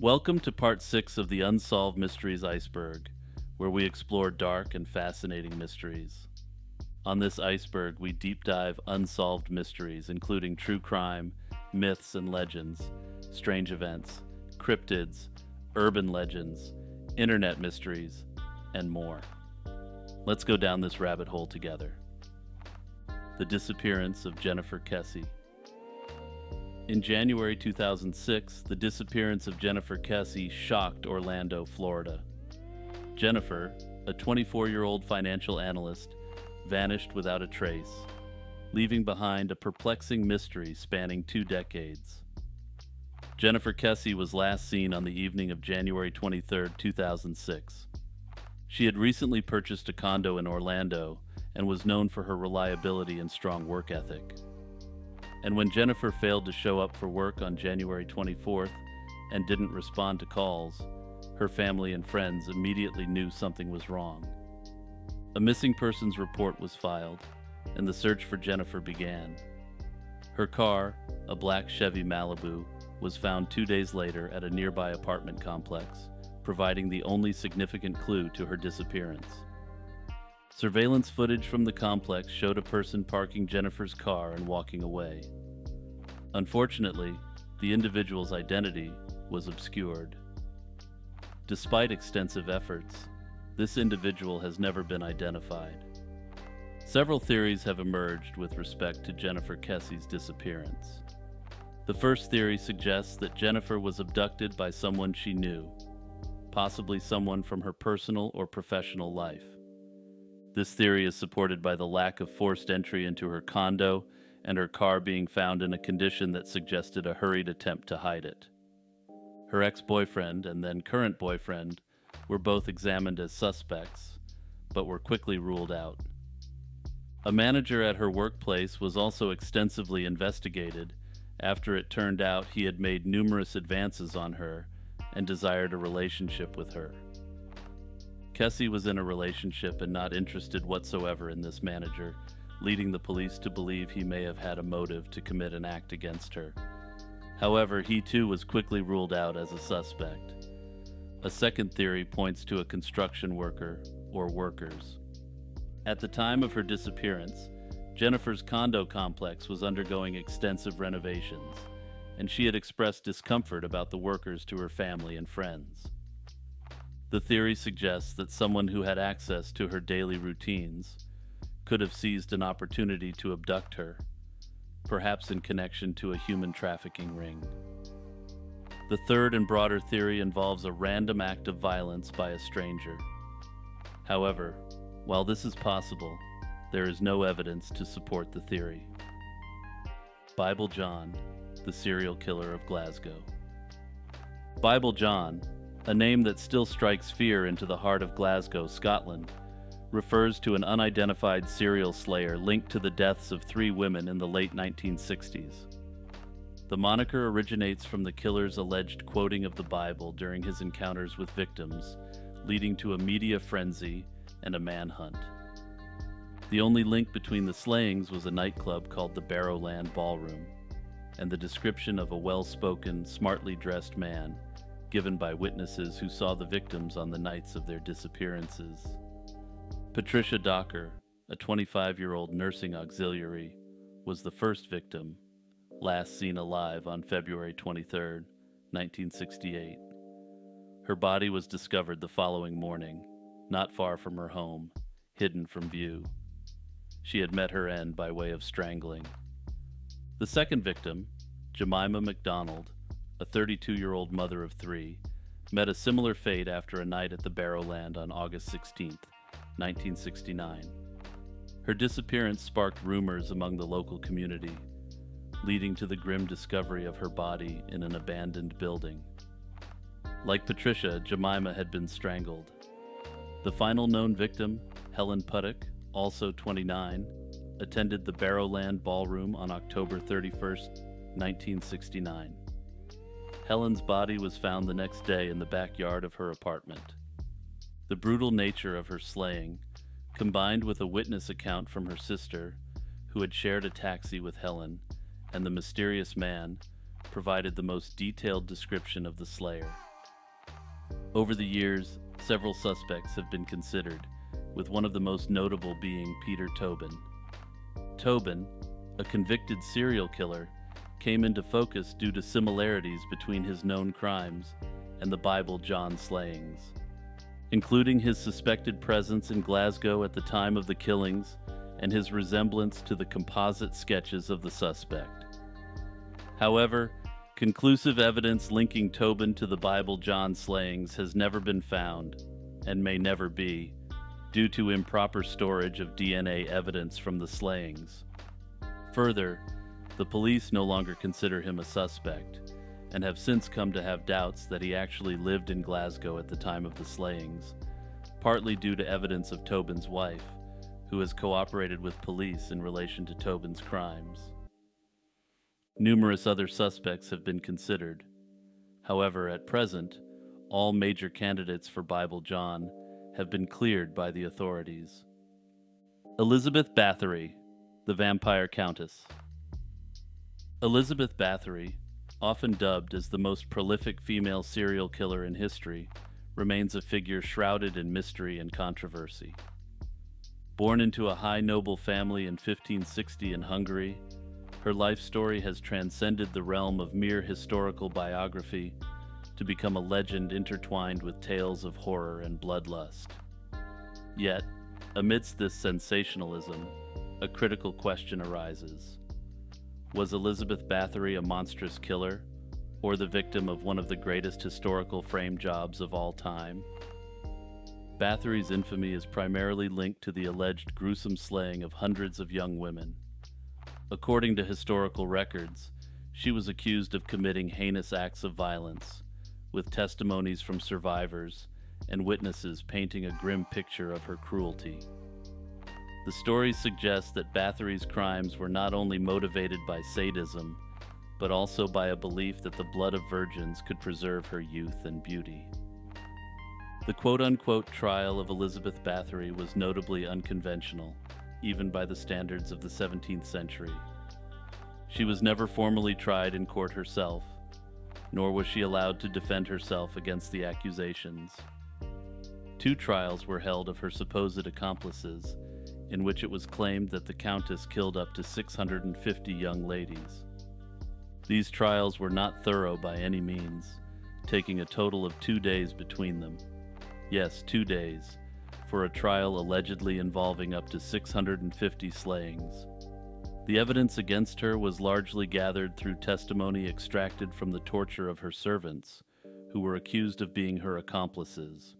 Welcome to part six of the Unsolved Mysteries Iceberg, where we explore dark and fascinating mysteries. On this iceberg, we deep dive unsolved mysteries, including true crime, myths and legends, strange events, cryptids, urban legends, internet mysteries, and more. Let's go down this rabbit hole together. The disappearance of Jennifer Kesse. In January 2006, the disappearance of Jennifer Kesse shocked Orlando, Florida. Jennifer, a 24 year old financial analyst, vanished without a trace, leaving behind a perplexing mystery spanning two decades. Jennifer Kesse was last seen on the evening of January 23, 2006. She had recently purchased a condo in Orlando and was known for her reliability and strong work ethic. And when Jennifer failed to show up for work on January 24th and didn't respond to calls, her family and friends immediately knew something was wrong. A missing persons report was filed, and the search for Jennifer began. Her car, a black Chevy Malibu, was found two days later at a nearby apartment complex, providing the only significant clue to her disappearance. Surveillance footage from the complex showed a person parking Jennifer's car and walking away. Unfortunately, the individual's identity was obscured. Despite extensive efforts, this individual has never been identified. Several theories have emerged with respect to Jennifer Kesse's disappearance. The first theory suggests that Jennifer was abducted by someone she knew, possibly someone from her personal or professional life. This theory is supported by the lack of forced entry into her condo and her car being found in a condition that suggested a hurried attempt to hide it. Her ex boyfriend and then current boyfriend were both examined as suspects, but were quickly ruled out. A manager at her workplace was also extensively investigated after it turned out he had made numerous advances on her and desired a relationship with her. Kesse was in a relationship and not interested whatsoever in this manager, leading the police to believe he may have had a motive to commit an act against her. However, he too was quickly ruled out as a suspect. A second theory points to a construction worker or workers. At the time of her disappearance, Jennifer's condo complex was undergoing extensive renovations, and she had expressed discomfort about the workers to her family and friends. The theory suggests that someone who had access to her daily routines could have seized an opportunity to abduct her, perhaps in connection to a human trafficking ring. The third and broader theory involves a random act of violence by a stranger. However, while this is possible, there is no evidence to support the theory. Bible John, the serial killer of Glasgow. Bible John, a name that still strikes fear into the heart of Glasgow, Scotland, refers to an unidentified serial slayer linked to the deaths of three women in the late 1960s. The moniker originates from the killer's alleged quoting of the Bible during his encounters with victims, leading to a media frenzy and a manhunt. The only link between the slayings was a nightclub called the Barrowland Ballroom, and the description of a well spoken, smartly dressed man given by witnesses who saw the victims on the nights of their disappearances. Patricia Docker, a 25 year old nursing auxiliary, was the first victim, last seen alive on February 23, 1968. Her body was discovered the following morning, not far from her home, hidden from view. She had met her end by way of strangling. The second victim, Jemima McDonald, a 32 year old mother of three, met a similar fate after a night at the Barrowland on August 16, 1969. Her disappearance sparked rumors among the local community, leading to the grim discovery of her body in an abandoned building. Like Patricia, Jemima had been strangled. The final known victim, Helen Puttock, also 29, attended the Barrowland Ballroom on October 31, 1969. Helen's body was found the next day in the backyard of her apartment. The brutal nature of her slaying, combined with a witness account from her sister, who had shared a taxi with Helen, and the mysterious man, provided the most detailed description of the slayer. Over the years, several suspects have been considered, with one of the most notable being Peter Tobin. Tobin, a convicted serial killer, came into focus due to similarities between his known crimes and the Bible John slayings, including his suspected presence in Glasgow at the time of the killings and his resemblance to the composite sketches of the suspect. However, conclusive evidence linking Tobin to the Bible John slayings has never been found, and may never be, due to improper storage of DNA evidence from the slayings. Further, the police no longer consider him a suspect, and have since come to have doubts that he actually lived in Glasgow at the time of the slayings, partly due to evidence of Tobin's wife, who has cooperated with police in relation to Tobin's crimes. Numerous other suspects have been considered. However, at present, all major candidates for Bible John have been cleared by the authorities. Elizabeth Bathory, the Vampire Countess. Elizabeth Bathory, often dubbed as the most prolific female serial killer in history, remains a figure shrouded in mystery and controversy. Born into a high noble family in 1560 in Hungary, her life story has transcended the realm of mere historical biography to become a legend intertwined with tales of horror and bloodlust. Yet, amidst this sensationalism, a critical question arises. Was Elizabeth Bathory a monstrous killer, or the victim of one of the greatest historical frame jobs of all time? Bathory's infamy is primarily linked to the alleged gruesome slaying of hundreds of young women. According to historical records, she was accused of committing heinous acts of violence, with testimonies from survivors and witnesses painting a grim picture of her cruelty. The stories suggest that Bathory's crimes were not only motivated by sadism, but also by a belief that the blood of virgins could preserve her youth and beauty. The quote unquote trial of Elizabeth Bathory was notably unconventional, even by the standards of the 17th century. She was never formally tried in court herself, nor was she allowed to defend herself against the accusations. Two trials were held of her supposed accomplices, in which it was claimed that the Countess killed up to 650 young ladies. These trials were not thorough by any means, taking a total of two days between them. Yes, two days, for a trial allegedly involving up to 650 slayings. The evidence against her was largely gathered through testimony extracted from the torture of her servants, who were accused of being her accomplices.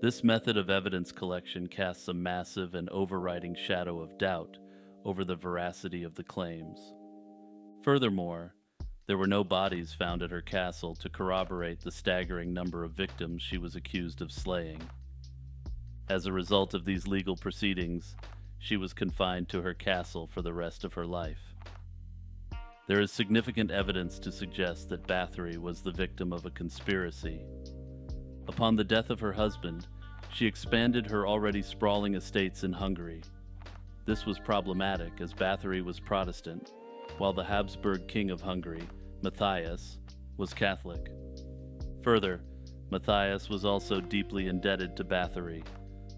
This method of evidence collection casts a massive and overriding shadow of doubt over the veracity of the claims. Furthermore, there were no bodies found at her castle to corroborate the staggering number of victims she was accused of slaying. As a result of these legal proceedings, she was confined to her castle for the rest of her life. There is significant evidence to suggest that Bathory was the victim of a conspiracy Upon the death of her husband, she expanded her already sprawling estates in Hungary. This was problematic as Bathory was Protestant, while the Habsburg King of Hungary, Matthias, was Catholic. Further, Matthias was also deeply indebted to Bathory,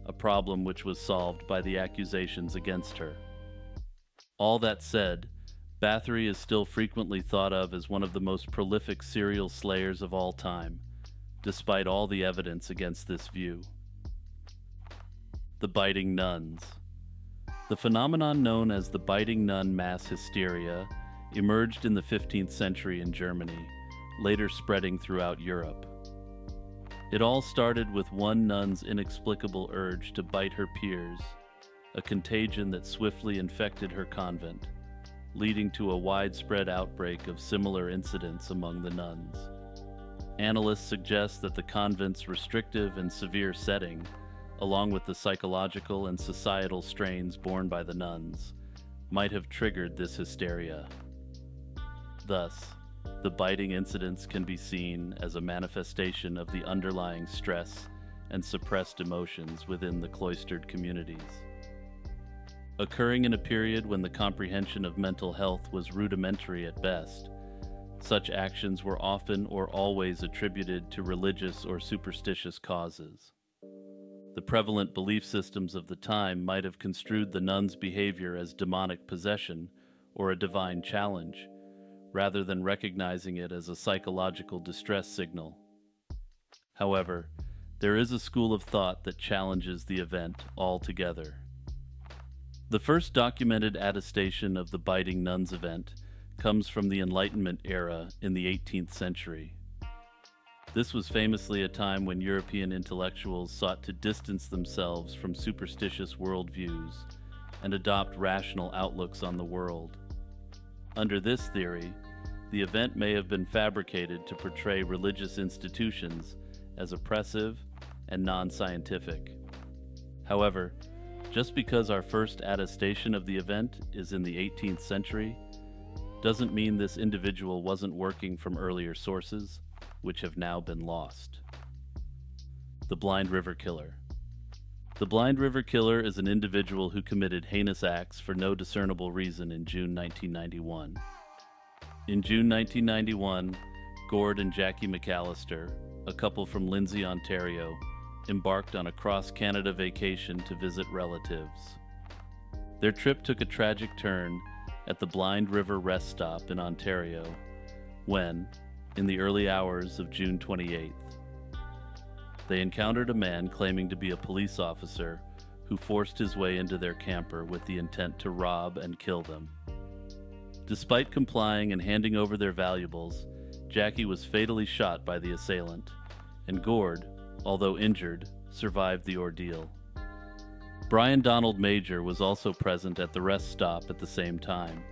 a problem which was solved by the accusations against her. All that said, Bathory is still frequently thought of as one of the most prolific serial slayers of all time despite all the evidence against this view. The biting nuns. The phenomenon known as the biting nun mass hysteria emerged in the 15th century in Germany, later spreading throughout Europe. It all started with one nun's inexplicable urge to bite her peers, a contagion that swiftly infected her convent, leading to a widespread outbreak of similar incidents among the nuns. Analysts suggest that the convent's restrictive and severe setting, along with the psychological and societal strains borne by the nuns, might have triggered this hysteria. Thus, the biting incidents can be seen as a manifestation of the underlying stress and suppressed emotions within the cloistered communities. Occurring in a period when the comprehension of mental health was rudimentary at best, such actions were often or always attributed to religious or superstitious causes. The prevalent belief systems of the time might have construed the nuns' behavior as demonic possession or a divine challenge, rather than recognizing it as a psychological distress signal. However, there is a school of thought that challenges the event altogether. The first documented attestation of the biting nuns event comes from the Enlightenment era in the 18th century. This was famously a time when European intellectuals sought to distance themselves from superstitious worldviews and adopt rational outlooks on the world. Under this theory, the event may have been fabricated to portray religious institutions as oppressive and non scientific. However, just because our first attestation of the event is in the 18th century doesn't mean this individual wasn't working from earlier sources, which have now been lost. The Blind River Killer. The Blind River Killer is an individual who committed heinous acts for no discernible reason in June 1991. In June 1991, Gord and Jackie McAllister, a couple from Lindsay, Ontario, embarked on a cross Canada vacation to visit relatives. Their trip took a tragic turn at the Blind River Rest Stop in Ontario when, in the early hours of June 28th, they encountered a man claiming to be a police officer who forced his way into their camper with the intent to rob and kill them. Despite complying and handing over their valuables, Jackie was fatally shot by the assailant, and Gord, although injured, survived the ordeal. Brian Donald Major was also present at the rest stop at the same time.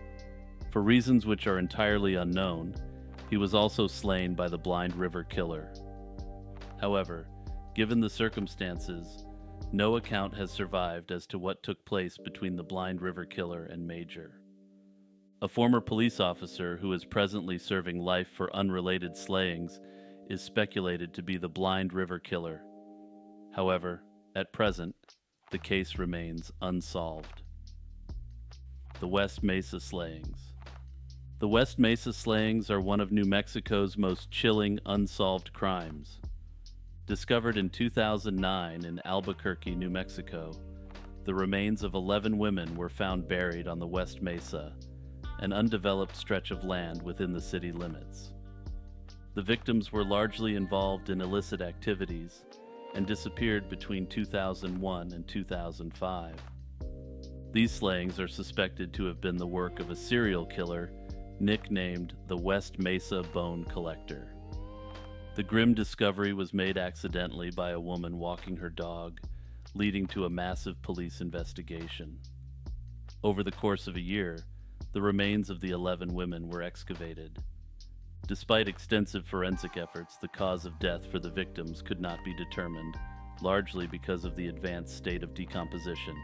For reasons which are entirely unknown, he was also slain by the Blind River Killer. However, given the circumstances, no account has survived as to what took place between the Blind River Killer and Major. A former police officer who is presently serving life for unrelated slayings is speculated to be the Blind River Killer. However, at present, the case remains unsolved. The West Mesa Slayings. The West Mesa slayings are one of New Mexico's most chilling unsolved crimes. Discovered in 2009 in Albuquerque, New Mexico, the remains of 11 women were found buried on the West Mesa, an undeveloped stretch of land within the city limits. The victims were largely involved in illicit activities and disappeared between 2001 and 2005. These slayings are suspected to have been the work of a serial killer nicknamed the West Mesa Bone Collector. The grim discovery was made accidentally by a woman walking her dog, leading to a massive police investigation. Over the course of a year, the remains of the 11 women were excavated. Despite extensive forensic efforts, the cause of death for the victims could not be determined, largely because of the advanced state of decomposition.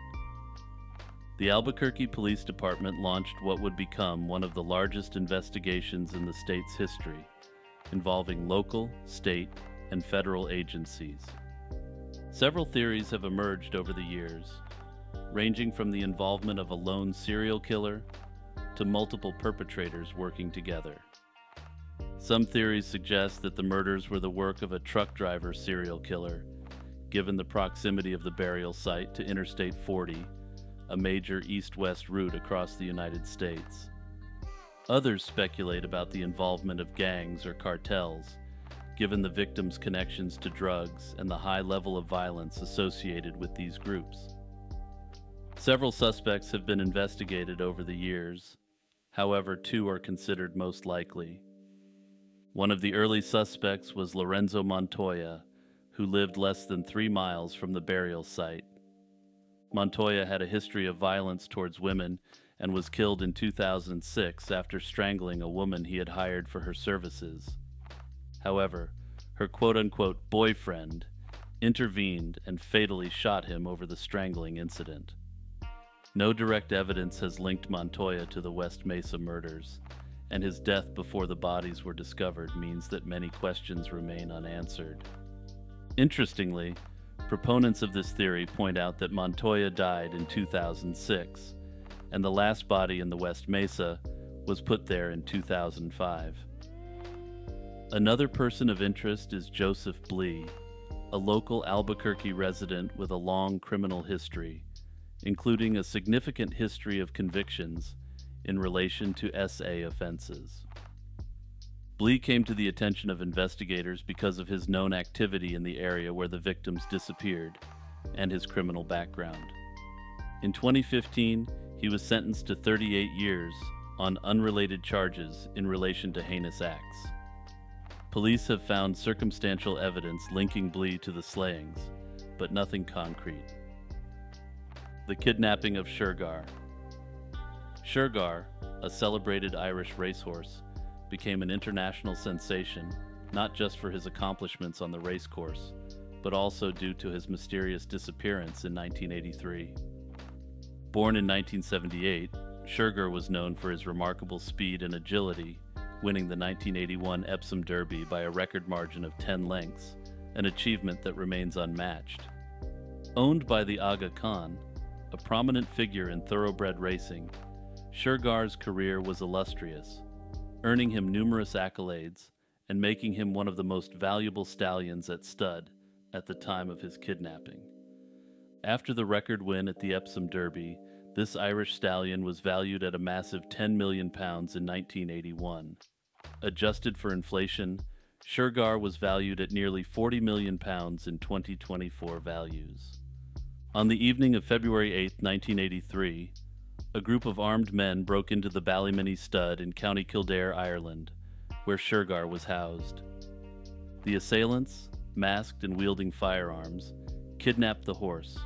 The Albuquerque Police Department launched what would become one of the largest investigations in the state's history, involving local, state, and federal agencies. Several theories have emerged over the years, ranging from the involvement of a lone serial killer to multiple perpetrators working together. Some theories suggest that the murders were the work of a truck driver serial killer, given the proximity of the burial site to Interstate 40, a major east west route across the United States. Others speculate about the involvement of gangs or cartels, given the victims' connections to drugs and the high level of violence associated with these groups. Several suspects have been investigated over the years, however, two are considered most likely. One of the early suspects was Lorenzo Montoya, who lived less than three miles from the burial site. Montoya had a history of violence towards women and was killed in 2006 after strangling a woman he had hired for her services. However, her quote unquote boyfriend intervened and fatally shot him over the strangling incident. No direct evidence has linked Montoya to the West Mesa murders, and his death before the bodies were discovered means that many questions remain unanswered. Interestingly, proponents of this theory point out that Montoya died in 2006, and the last body in the West Mesa was put there in 2005. Another person of interest is Joseph Blee, a local Albuquerque resident with a long criminal history, including a significant history of convictions in relation to SA offenses. Blee came to the attention of investigators because of his known activity in the area where the victims disappeared and his criminal background. In 2015, he was sentenced to 38 years on unrelated charges in relation to heinous acts. Police have found circumstantial evidence linking Blee to the slayings, but nothing concrete. The kidnapping of Shergar. Shergar, a celebrated Irish racehorse, became an international sensation, not just for his accomplishments on the racecourse, but also due to his mysterious disappearance in 1983. Born in 1978, Shergar was known for his remarkable speed and agility winning the 1981 Epsom Derby by a record margin of 10 lengths, an achievement that remains unmatched. Owned by the Aga Khan, a prominent figure in thoroughbred racing, Shergar's career was illustrious, earning him numerous accolades and making him one of the most valuable stallions at stud at the time of his kidnapping. After the record win at the Epsom Derby, this Irish stallion was valued at a massive 10 million pounds in 1981. Adjusted for inflation, Shergar was valued at nearly 40 million pounds in 2024 values. On the evening of February 8, 1983, a group of armed men broke into the Ballymany stud in County Kildare, Ireland, where Shergar was housed. The assailants, masked and wielding firearms, kidnapped the horse,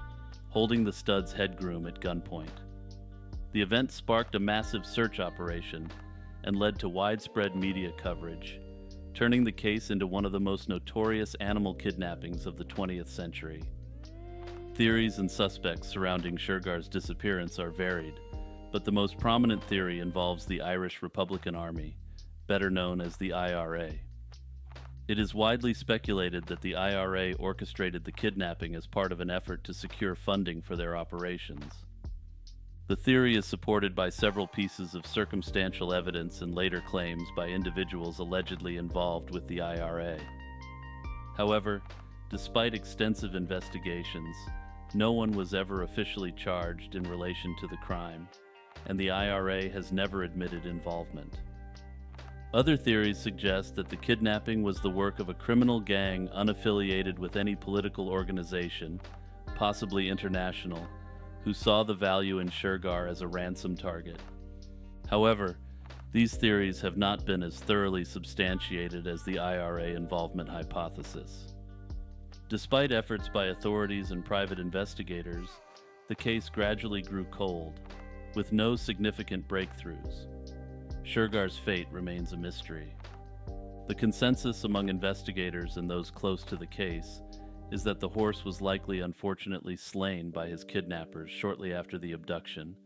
holding the stud's head groom at gunpoint. The event sparked a massive search operation and led to widespread media coverage, turning the case into one of the most notorious animal kidnappings of the 20th century. Theories and suspects surrounding Shergar's disappearance are varied, but the most prominent theory involves the Irish Republican Army, better known as the IRA. It is widely speculated that the IRA orchestrated the kidnapping as part of an effort to secure funding for their operations. The theory is supported by several pieces of circumstantial evidence and later claims by individuals allegedly involved with the IRA. However, despite extensive investigations, no one was ever officially charged in relation to the crime, and the IRA has never admitted involvement. Other theories suggest that the kidnapping was the work of a criminal gang unaffiliated with any political organization, possibly international, who saw the value in Shergar as a ransom target. However, these theories have not been as thoroughly substantiated as the IRA involvement hypothesis. Despite efforts by authorities and private investigators, the case gradually grew cold, with no significant breakthroughs. Shergar's fate remains a mystery. The consensus among investigators and those close to the case is that the horse was likely unfortunately slain by his kidnappers shortly after the abduction,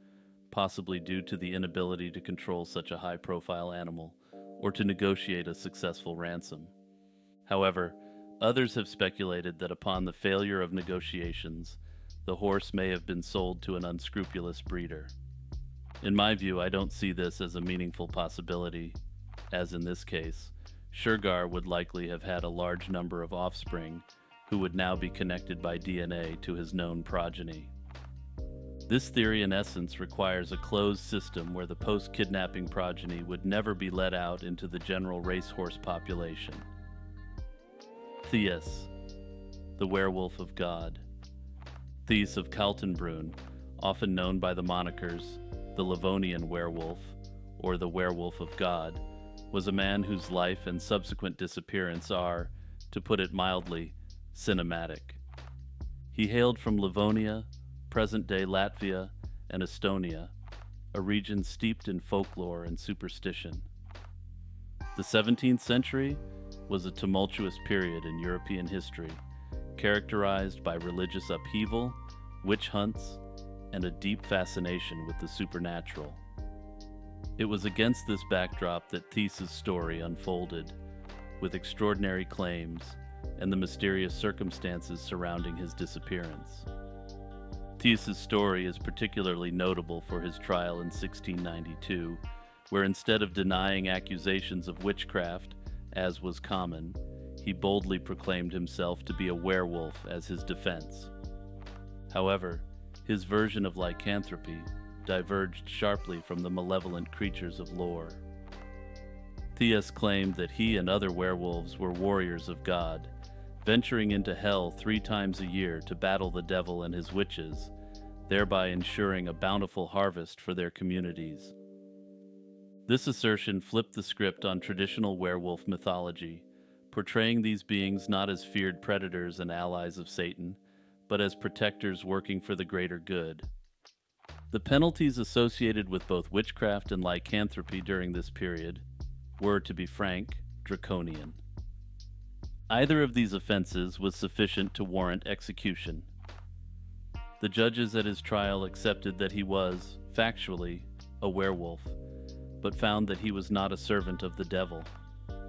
possibly due to the inability to control such a high profile animal or to negotiate a successful ransom. However, others have speculated that upon the failure of negotiations, the horse may have been sold to an unscrupulous breeder. In my view, I don't see this as a meaningful possibility, as in this case, Shergar would likely have had a large number of offspring who would now be connected by DNA to his known progeny. This theory, in essence, requires a closed system where the post kidnapping progeny would never be let out into the general racehorse population. Thies, the werewolf of God. Thies of Kaltenbrunn, often known by the monikers the Livonian werewolf or the werewolf of God, was a man whose life and subsequent disappearance are, to put it mildly, cinematic. He hailed from Livonia, present day Latvia, and Estonia, a region steeped in folklore and superstition. The 17th century was a tumultuous period in European history, characterized by religious upheaval, witch hunts, and a deep fascination with the supernatural. It was against this backdrop that Thies's story unfolded, with extraordinary claims and the mysterious circumstances surrounding his disappearance. Thies's story is particularly notable for his trial in 1692, where instead of denying accusations of witchcraft as was common, he boldly proclaimed himself to be a werewolf as his defense. However, his version of lycanthropy diverged sharply from the malevolent creatures of lore. Thies claimed that he and other werewolves were warriors of God, venturing into hell three times a year to battle the devil and his witches, thereby ensuring a bountiful harvest for their communities. This assertion flipped the script on traditional werewolf mythology, portraying these beings not as feared predators and allies of Satan, but as protectors working for the greater good. The penalties associated with both witchcraft and lycanthropy during this period were, to be frank, draconian. Either of these offenses was sufficient to warrant execution. The judges at his trial accepted that he was, factually, a werewolf, but found that he was not a servant of the devil,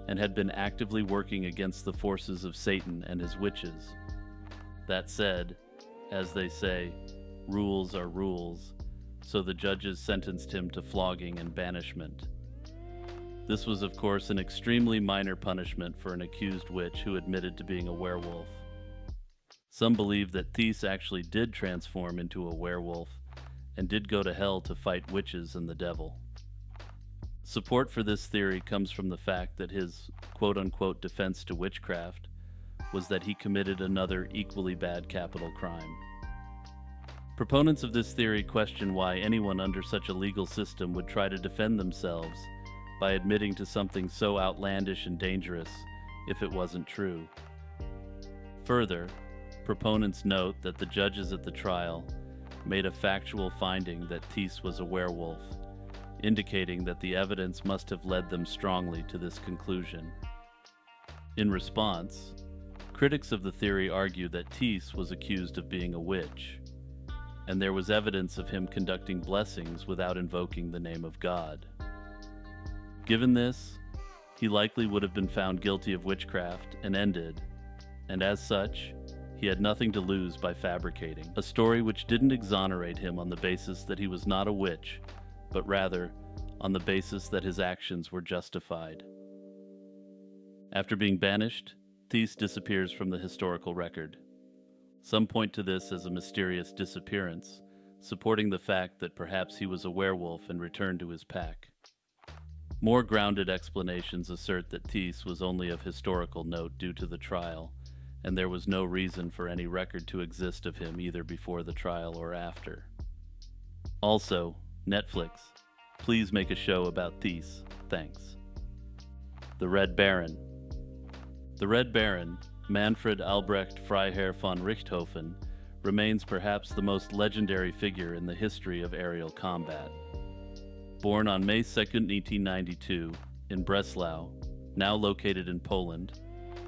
and had been actively working against the forces of Satan and his witches. That said, as they say, rules are rules, so the judges sentenced him to flogging and banishment. This was, of course, an extremely minor punishment for an accused witch who admitted to being a werewolf. Some believe that Thies actually did transform into a werewolf and did go to hell to fight witches and the devil. Support for this theory comes from the fact that his quote unquote defense to witchcraft was that he committed another equally bad capital crime. Proponents of this theory question why anyone under such a legal system would try to defend themselves by admitting to something so outlandish and dangerous if it wasn't true. Further, proponents note that the judges at the trial made a factual finding that Thies was a werewolf, indicating that the evidence must have led them strongly to this conclusion. In response, critics of the theory argue that Thies was accused of being a witch, and there was evidence of him conducting blessings without invoking the name of God. Given this, he likely would have been found guilty of witchcraft and ended, and as such, he had nothing to lose by fabricating a story which didn't exonerate him on the basis that he was not a witch, but rather on the basis that his actions were justified. After being banished, Thies disappears from the historical record. Some point to this as a mysterious disappearance, supporting the fact that perhaps he was a werewolf and returned to his pack. More grounded explanations assert that Thies was only of historical note due to the trial, and there was no reason for any record to exist of him either before the trial or after. Also, Netflix, please make a show about Thies. Thanks. The Red Baron. The Red Baron, Manfred Albrecht Freiherr von Richthofen, remains perhaps the most legendary figure in the history of aerial combat. Born on May 2, 1892, in Breslau, now located in Poland,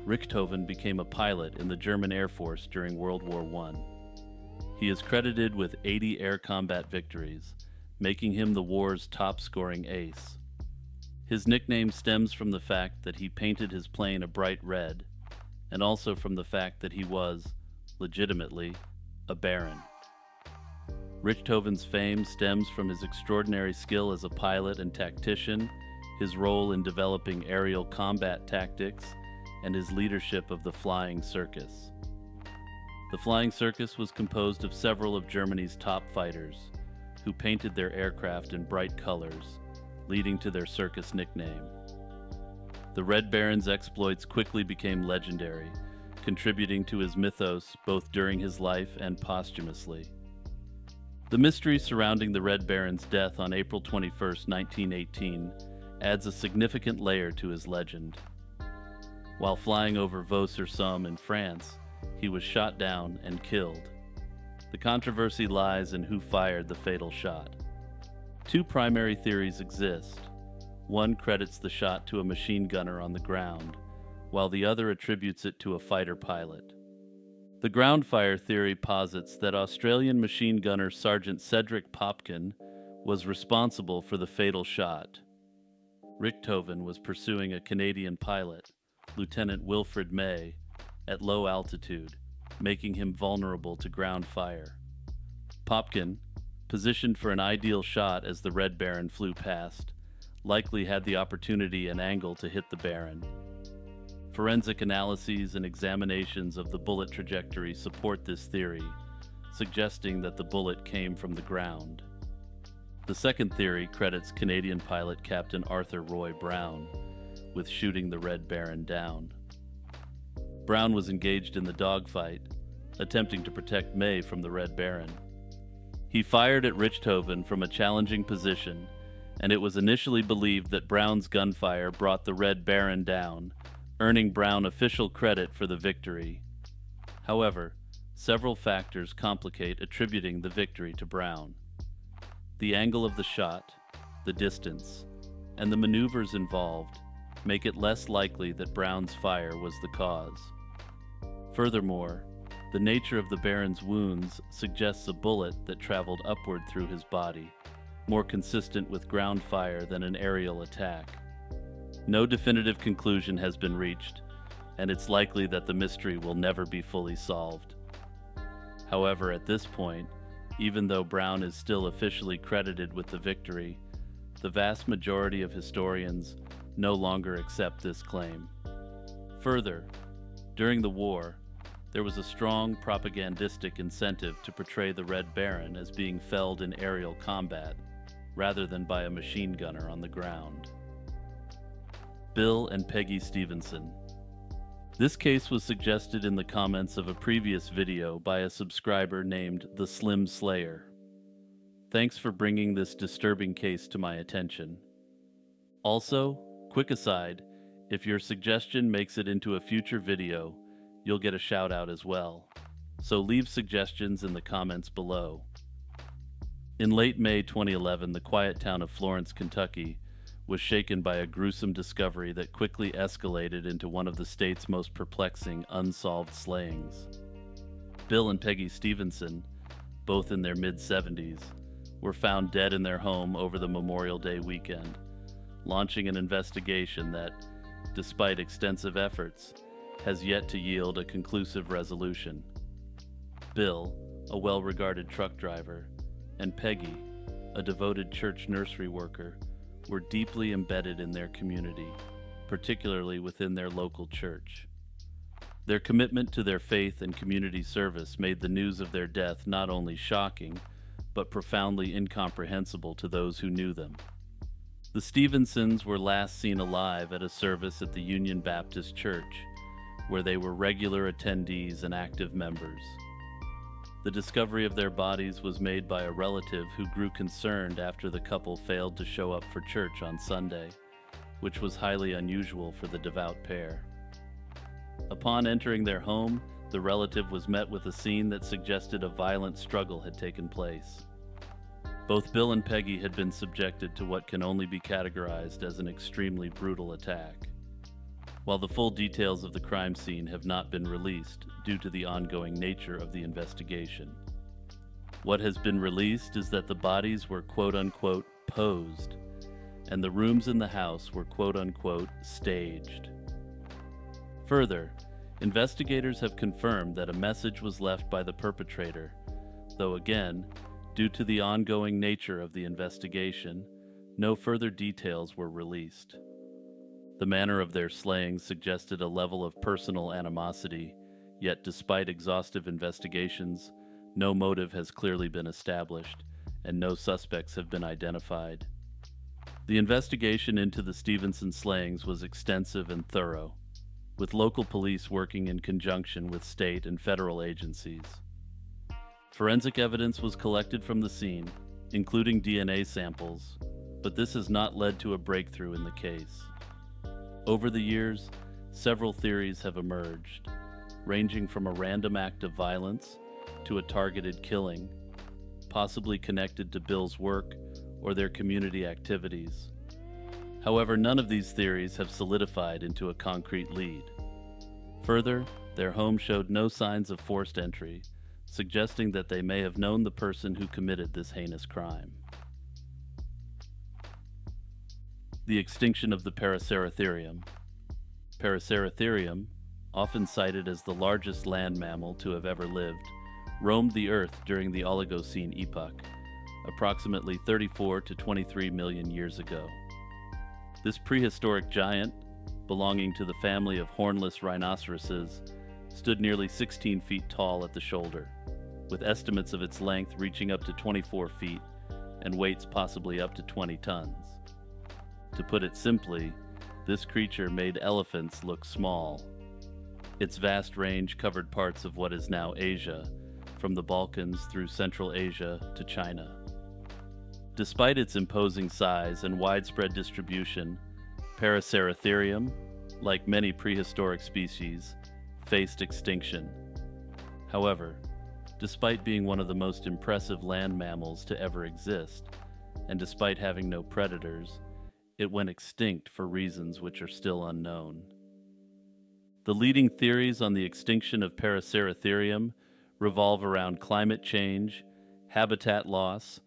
Richthofen became a pilot in the German Air Force during World War I. He is credited with 80 air combat victories, making him the war's top scoring ace. His nickname stems from the fact that he painted his plane a bright red, and also from the fact that he was, legitimately, a baron. Richthofen's fame stems from his extraordinary skill as a pilot and tactician, his role in developing aerial combat tactics, and his leadership of the Flying Circus. The Flying Circus was composed of several of Germany's top fighters, who painted their aircraft in bright colors, leading to their circus nickname. The Red Baron's exploits quickly became legendary, contributing to his mythos both during his life and posthumously. The mystery surrounding the Red Baron's death on April 21, 1918, adds a significant layer to his legend. While flying over Vaux-sur-Somme in France, he was shot down and killed. The controversy lies in who fired the fatal shot. Two primary theories exist. One credits the shot to a machine gunner on the ground, while the other attributes it to a fighter pilot. The ground fire theory posits that Australian machine gunner Sergeant Cedric Popkin was responsible for the fatal shot. Richthofen was pursuing a Canadian pilot, Lieutenant Wilfred May, at low altitude, making him vulnerable to ground fire. Popkin, positioned for an ideal shot as the Red Baron flew past, likely had the opportunity and angle to hit the Baron, Forensic analyses and examinations of the bullet trajectory support this theory, suggesting that the bullet came from the ground. The second theory credits Canadian pilot Captain Arthur Roy Brown with shooting the Red Baron down. Brown was engaged in the dogfight, attempting to protect May from the Red Baron. He fired at Richthofen from a challenging position, and it was initially believed that Brown's gunfire brought the Red Baron down, earning Brown official credit for the victory. However, several factors complicate attributing the victory to Brown. The angle of the shot, the distance, and the maneuvers involved make it less likely that Brown's fire was the cause. Furthermore, the nature of the Baron's wounds suggests a bullet that traveled upward through his body, more consistent with ground fire than an aerial attack. No definitive conclusion has been reached, and it's likely that the mystery will never be fully solved. However, at this point, even though Brown is still officially credited with the victory, the vast majority of historians no longer accept this claim. Further, during the war, there was a strong propagandistic incentive to portray the Red Baron as being felled in aerial combat, rather than by a machine gunner on the ground. Bill and Peggy Stevenson. This case was suggested in the comments of a previous video by a subscriber named The Slim Slayer. Thanks for bringing this disturbing case to my attention. Also, quick aside, if your suggestion makes it into a future video, you'll get a shout out as well. So leave suggestions in the comments below. In late May 2011, the quiet town of Florence, Kentucky, was shaken by a gruesome discovery that quickly escalated into one of the state's most perplexing unsolved slayings. Bill and Peggy Stevenson, both in their mid 70s, were found dead in their home over the Memorial Day weekend, launching an investigation that, despite extensive efforts, has yet to yield a conclusive resolution. Bill, a well regarded truck driver, and Peggy, a devoted church nursery worker, were deeply embedded in their community, particularly within their local church. Their commitment to their faith and community service made the news of their death not only shocking, but profoundly incomprehensible to those who knew them. The Stevensons were last seen alive at a service at the Union Baptist Church, where they were regular attendees and active members. The discovery of their bodies was made by a relative who grew concerned after the couple failed to show up for church on Sunday, which was highly unusual for the devout pair. Upon entering their home, the relative was met with a scene that suggested a violent struggle had taken place. Both Bill and Peggy had been subjected to what can only be categorized as an extremely brutal attack. While the full details of the crime scene have not been released due to the ongoing nature of the investigation. What has been released is that the bodies were quote unquote posed, and the rooms in the house were quote unquote staged. Further, investigators have confirmed that a message was left by the perpetrator, though again, due to the ongoing nature of the investigation, no further details were released. The manner of their slaying suggested a level of personal animosity, yet, despite exhaustive investigations, no motive has clearly been established, and no suspects have been identified. The investigation into the Stevenson slayings was extensive and thorough, with local police working in conjunction with state and federal agencies. Forensic evidence was collected from the scene, including DNA samples, but this has not led to a breakthrough in the case. Over the years, several theories have emerged, ranging from a random act of violence to a targeted killing, possibly connected to Bill's work or their community activities. However, none of these theories have solidified into a concrete lead. Further, their home showed no signs of forced entry, suggesting that they may have known the person who committed this heinous crime. The extinction of the Paraceratherium. Paraceratherium, often cited as the largest land mammal to have ever lived, roamed the Earth during the Oligocene epoch, approximately 34 to 23 million years ago. This prehistoric giant, belonging to the family of hornless rhinoceroses, stood nearly 16 feet tall at the shoulder, with estimates of its length reaching up to 24 feet and weights possibly up to 20 tons. To put it simply, this creature made elephants look small. Its vast range covered parts of what is now Asia, from the Balkans through Central Asia to China. Despite its imposing size and widespread distribution, Paraceratherium, like many prehistoric species, faced extinction. However, despite being one of the most impressive land mammals to ever exist, and despite having no predators, it went extinct for reasons which are still unknown. The leading theories on the extinction of Paraceratherium revolve around climate change, habitat loss,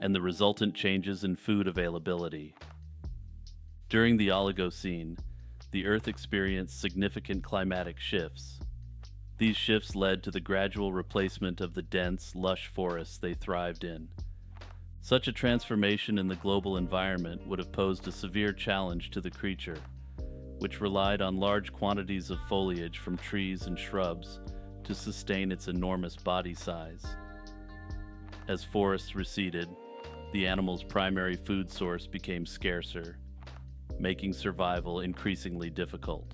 and the resultant changes in food availability. During the Oligocene, the Earth experienced significant climatic shifts. These shifts led to the gradual replacement of the dense, lush forests they thrived in. Such a transformation in the global environment would have posed a severe challenge to the creature, which relied on large quantities of foliage from trees and shrubs to sustain its enormous body size. As forests receded, the animal's primary food source became scarcer, making survival increasingly difficult.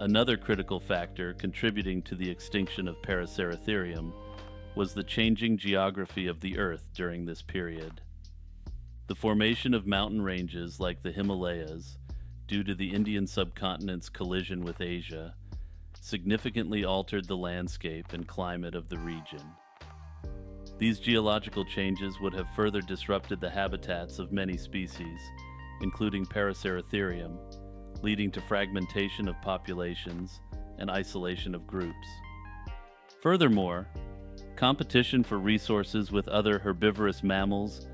Another critical factor contributing to the extinction of Paraceratherium was the changing geography of the Earth during this period. The formation of mountain ranges like the Himalayas, due to the Indian subcontinent's collision with Asia, significantly altered the landscape and climate of the region. These geological changes would have further disrupted the habitats of many species, including Paraceratherium, leading to fragmentation of populations and isolation of groups. Furthermore, competition for resources with other herbivorous mammals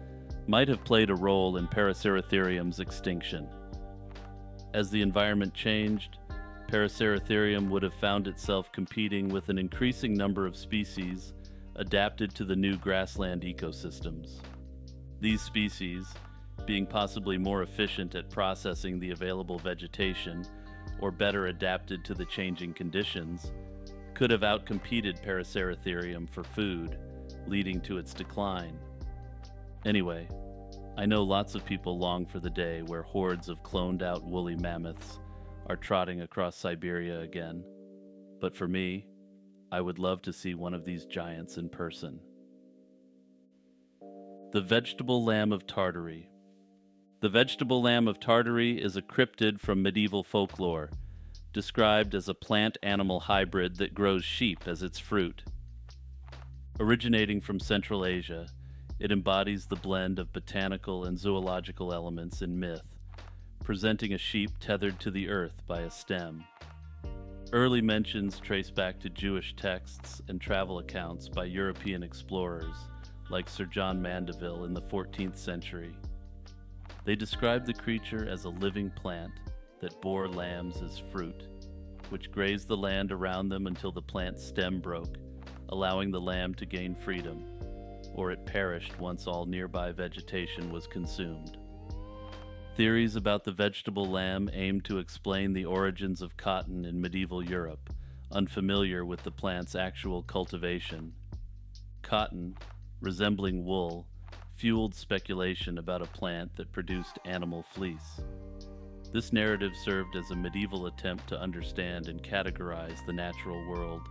might have played a role in Paraceratherium's extinction. As the environment changed, Paraceratherium would have found itself competing with an increasing number of species adapted to the new grassland ecosystems. These species, being possibly more efficient at processing the available vegetation or better adapted to the changing conditions, could have outcompeted Paraceratherium for food, leading to its decline. Anyway, I know lots of people long for the day where hordes of cloned out woolly mammoths are trotting across Siberia again, but for me, I would love to see one of these giants in person. The Vegetable Lamb of Tartary the vegetable lamb of Tartary is a cryptid from medieval folklore, described as a plant animal hybrid that grows sheep as its fruit. Originating from Central Asia, it embodies the blend of botanical and zoological elements in myth, presenting a sheep tethered to the earth by a stem. Early mentions trace back to Jewish texts and travel accounts by European explorers like Sir John Mandeville in the 14th century. They describe the creature as a living plant that bore lambs as fruit, which grazed the land around them until the plant's stem broke, allowing the lamb to gain freedom, or it perished once all nearby vegetation was consumed. Theories about the vegetable lamb aim to explain the origins of cotton in medieval Europe, unfamiliar with the plant's actual cultivation. Cotton, resembling wool, fueled speculation about a plant that produced animal fleece. This narrative served as a medieval attempt to understand and categorize the natural world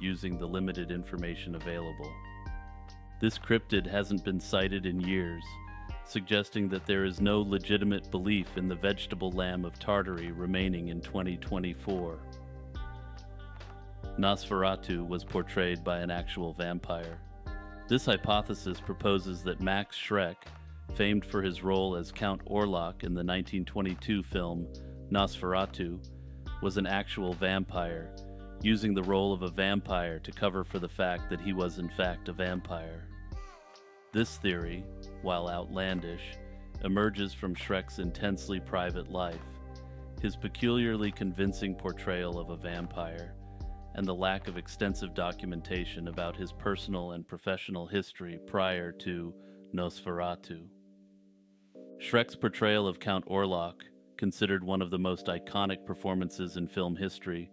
using the limited information available. This cryptid hasn't been sighted in years, suggesting that there is no legitimate belief in the vegetable lamb of Tartary remaining in 2024. Nosferatu was portrayed by an actual vampire. This hypothesis proposes that Max Schreck, famed for his role as Count Orlok in the 1922 film Nosferatu, was an actual vampire, using the role of a vampire to cover for the fact that he was in fact a vampire. This theory, while outlandish, emerges from Schreck's intensely private life, his peculiarly convincing portrayal of a vampire, and the lack of extensive documentation about his personal and professional history prior to Nosferatu. Schreck's portrayal of Count Orlok considered one of the most iconic performances in film history,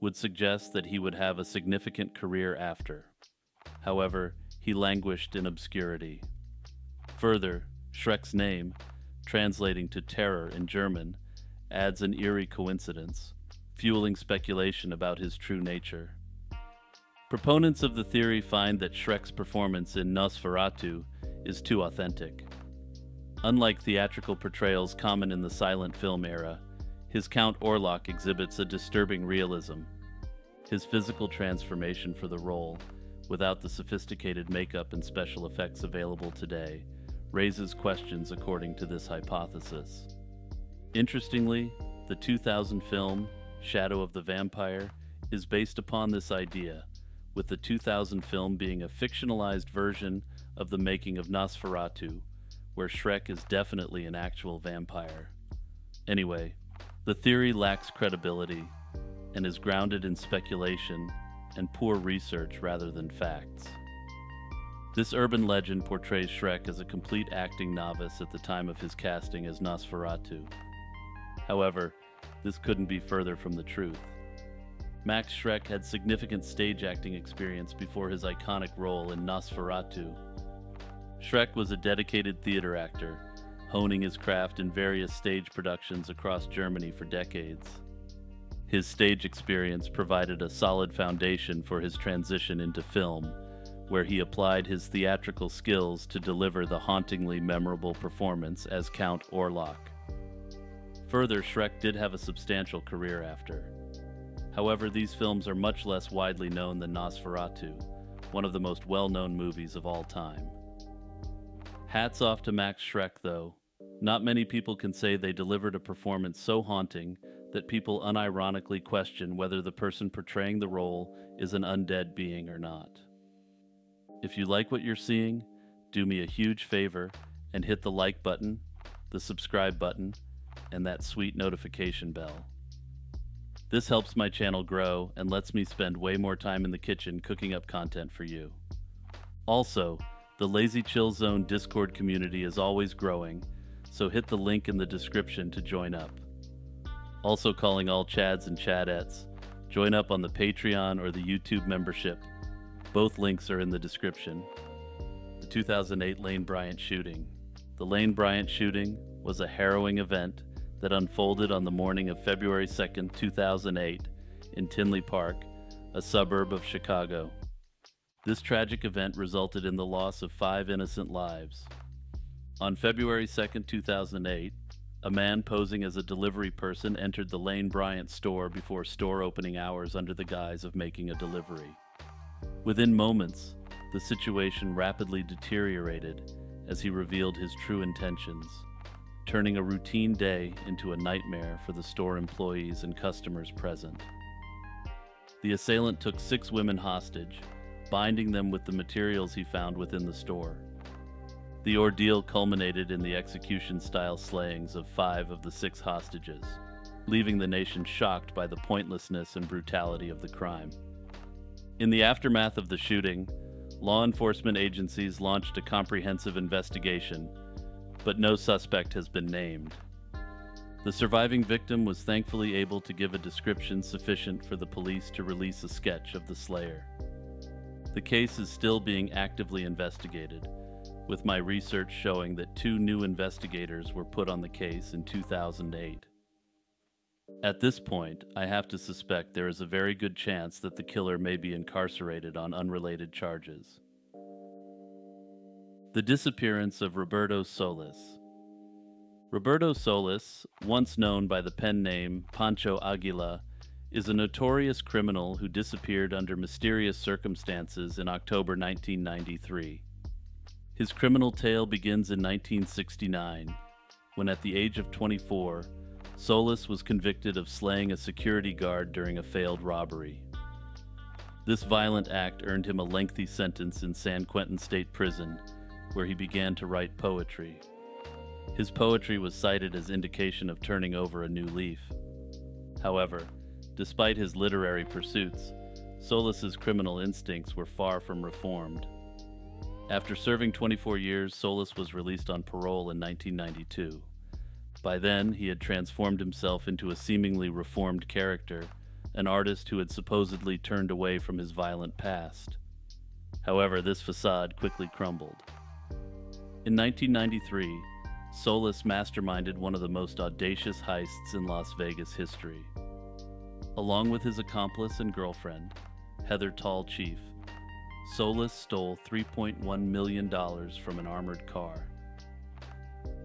would suggest that he would have a significant career after. However, he languished in obscurity. Further, Schreck's name, translating to terror in German, adds an eerie coincidence, fueling speculation about his true nature. Proponents of the theory find that Schreck's performance in Nosferatu is too authentic. Unlike theatrical portrayals common in the silent film era, his Count Orlok exhibits a disturbing realism. His physical transformation for the role, without the sophisticated makeup and special effects available today, raises questions according to this hypothesis. Interestingly, the 2000 film, Shadow of the Vampire, is based upon this idea, with the 2000 film being a fictionalized version of the making of Nosferatu, where Schreck is definitely an actual vampire. Anyway, the theory lacks credibility and is grounded in speculation and poor research rather than facts. This urban legend portrays Schreck as a complete acting novice at the time of his casting as Nosferatu. However, this couldn't be further from the truth. Max Schreck had significant stage acting experience before his iconic role in Nosferatu. Schreck was a dedicated theater actor, honing his craft in various stage productions across Germany for decades. His stage experience provided a solid foundation for his transition into film, where he applied his theatrical skills to deliver the hauntingly memorable performance as Count Orlok. Further, Schreck did have a substantial career after. However, these films are much less widely known than Nosferatu, one of the most well known movies of all time. Hats off to Max Schreck, though. Not many people can say they delivered a performance so haunting that people unironically question whether the person portraying the role is an undead being or not. If you like what you're seeing, do me a huge favor and hit the like button, the subscribe button, and that sweet notification bell. This helps my channel grow and lets me spend way more time in the kitchen cooking up content for you. Also, the Lazy Chill Zone Discord community is always growing, so hit the link in the description to join up. Also calling all Chads and Chadettes, join up on the Patreon or the YouTube membership both links are in the description. The 2008 Lane Bryant shooting. The Lane Bryant shooting was a harrowing event that unfolded on the morning of February 2, 2008, in Tinley Park, a suburb of Chicago. This tragic event resulted in the loss of five innocent lives. On February 2, 2008, a man posing as a delivery person entered the Lane Bryant store before store opening hours under the guise of making a delivery. Within moments, the situation rapidly deteriorated as he revealed his true intentions, turning a routine day into a nightmare for the store employees and customers present. The assailant took six women hostage, binding them with the materials he found within the store. The ordeal culminated in the execution style slayings of five of the six hostages, leaving the nation shocked by the pointlessness and brutality of the crime. In the aftermath of the shooting, law enforcement agencies launched a comprehensive investigation, but no suspect has been named. The surviving victim was thankfully able to give a description sufficient for the police to release a sketch of the slayer. The case is still being actively investigated, with my research showing that two new investigators were put on the case in 2008. At this point, I have to suspect there is a very good chance that the killer may be incarcerated on unrelated charges. The disappearance of Roberto Solis. Roberto Solis, once known by the pen name Pancho Aguila, is a notorious criminal who disappeared under mysterious circumstances in October 1993. His criminal tale begins in 1969, when at the age of 24, Solis was convicted of slaying a security guard during a failed robbery. This violent act earned him a lengthy sentence in San Quentin State Prison, where he began to write poetry. His poetry was cited as indication of turning over a new leaf. However, despite his literary pursuits, Solis's criminal instincts were far from reformed. After serving 24 years, Solis was released on parole in 1992. By then, he had transformed himself into a seemingly reformed character, an artist who had supposedly turned away from his violent past. However, this facade quickly crumbled. In 1993, Solis masterminded one of the most audacious heists in Las Vegas history. Along with his accomplice and girlfriend, Heather Tallchief, Solis stole $3.1 million from an armored car.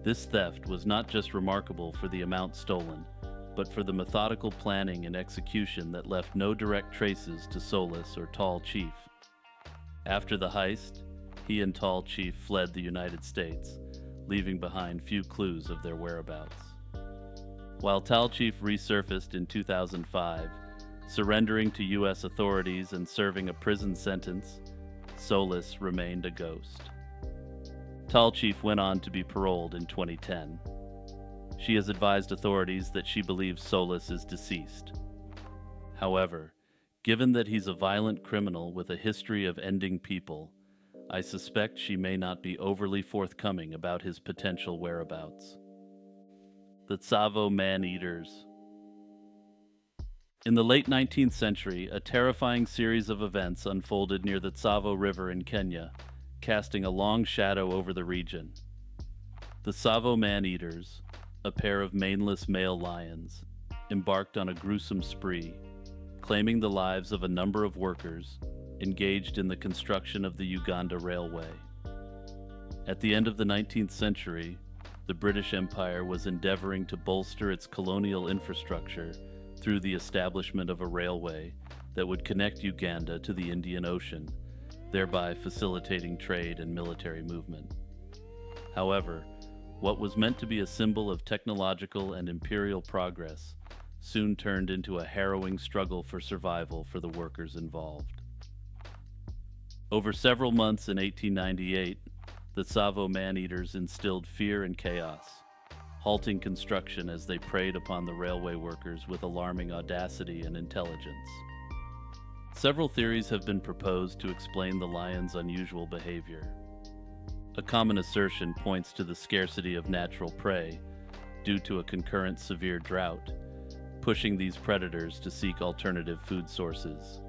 This theft was not just remarkable for the amount stolen, but for the methodical planning and execution that left no direct traces to Solis or Tallchief. After the heist, he and Tallchief fled the United States, leaving behind few clues of their whereabouts. While Tallchief resurfaced in 2005, surrendering to U.S. authorities and serving a prison sentence, Solis remained a ghost. Tallchief went on to be paroled in 2010. She has advised authorities that she believes Solis is deceased. However, given that he's a violent criminal with a history of ending people, I suspect she may not be overly forthcoming about his potential whereabouts. The Tsavo Man Eaters. In the late 19th century, a terrifying series of events unfolded near the Tsavo River in Kenya, casting a long shadow over the region. The Tsavo Man Eaters, a pair of maneless male lions, embarked on a gruesome spree, claiming the lives of a number of workers engaged in the construction of the Uganda Railway. At the end of the 19th century, the British Empire was endeavoring to bolster its colonial infrastructure through the establishment of a railway that would connect Uganda to the Indian Ocean, thereby facilitating trade and military movement. However, what was meant to be a symbol of technological and imperial progress soon turned into a harrowing struggle for survival for the workers involved. Over several months in 1898, the Tsavo man-eaters instilled fear and chaos, halting construction as they preyed upon the railway workers with alarming audacity and intelligence. Several theories have been proposed to explain the lion's unusual behavior. A common assertion points to the scarcity of natural prey due to a concurrent severe drought, pushing these predators to seek alternative food sources.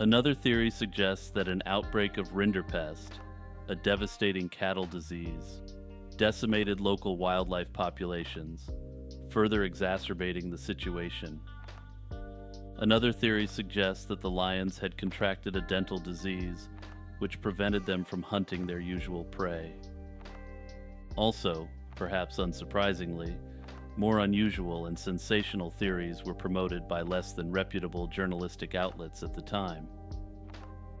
Another theory suggests that an outbreak of rinderpest, a devastating cattle disease, decimated local wildlife populations, further exacerbating the situation. Another theory suggests that the lions had contracted a dental disease, which prevented them from hunting their usual prey. Also, perhaps unsurprisingly, more unusual and sensational theories were promoted by less than reputable journalistic outlets at the time.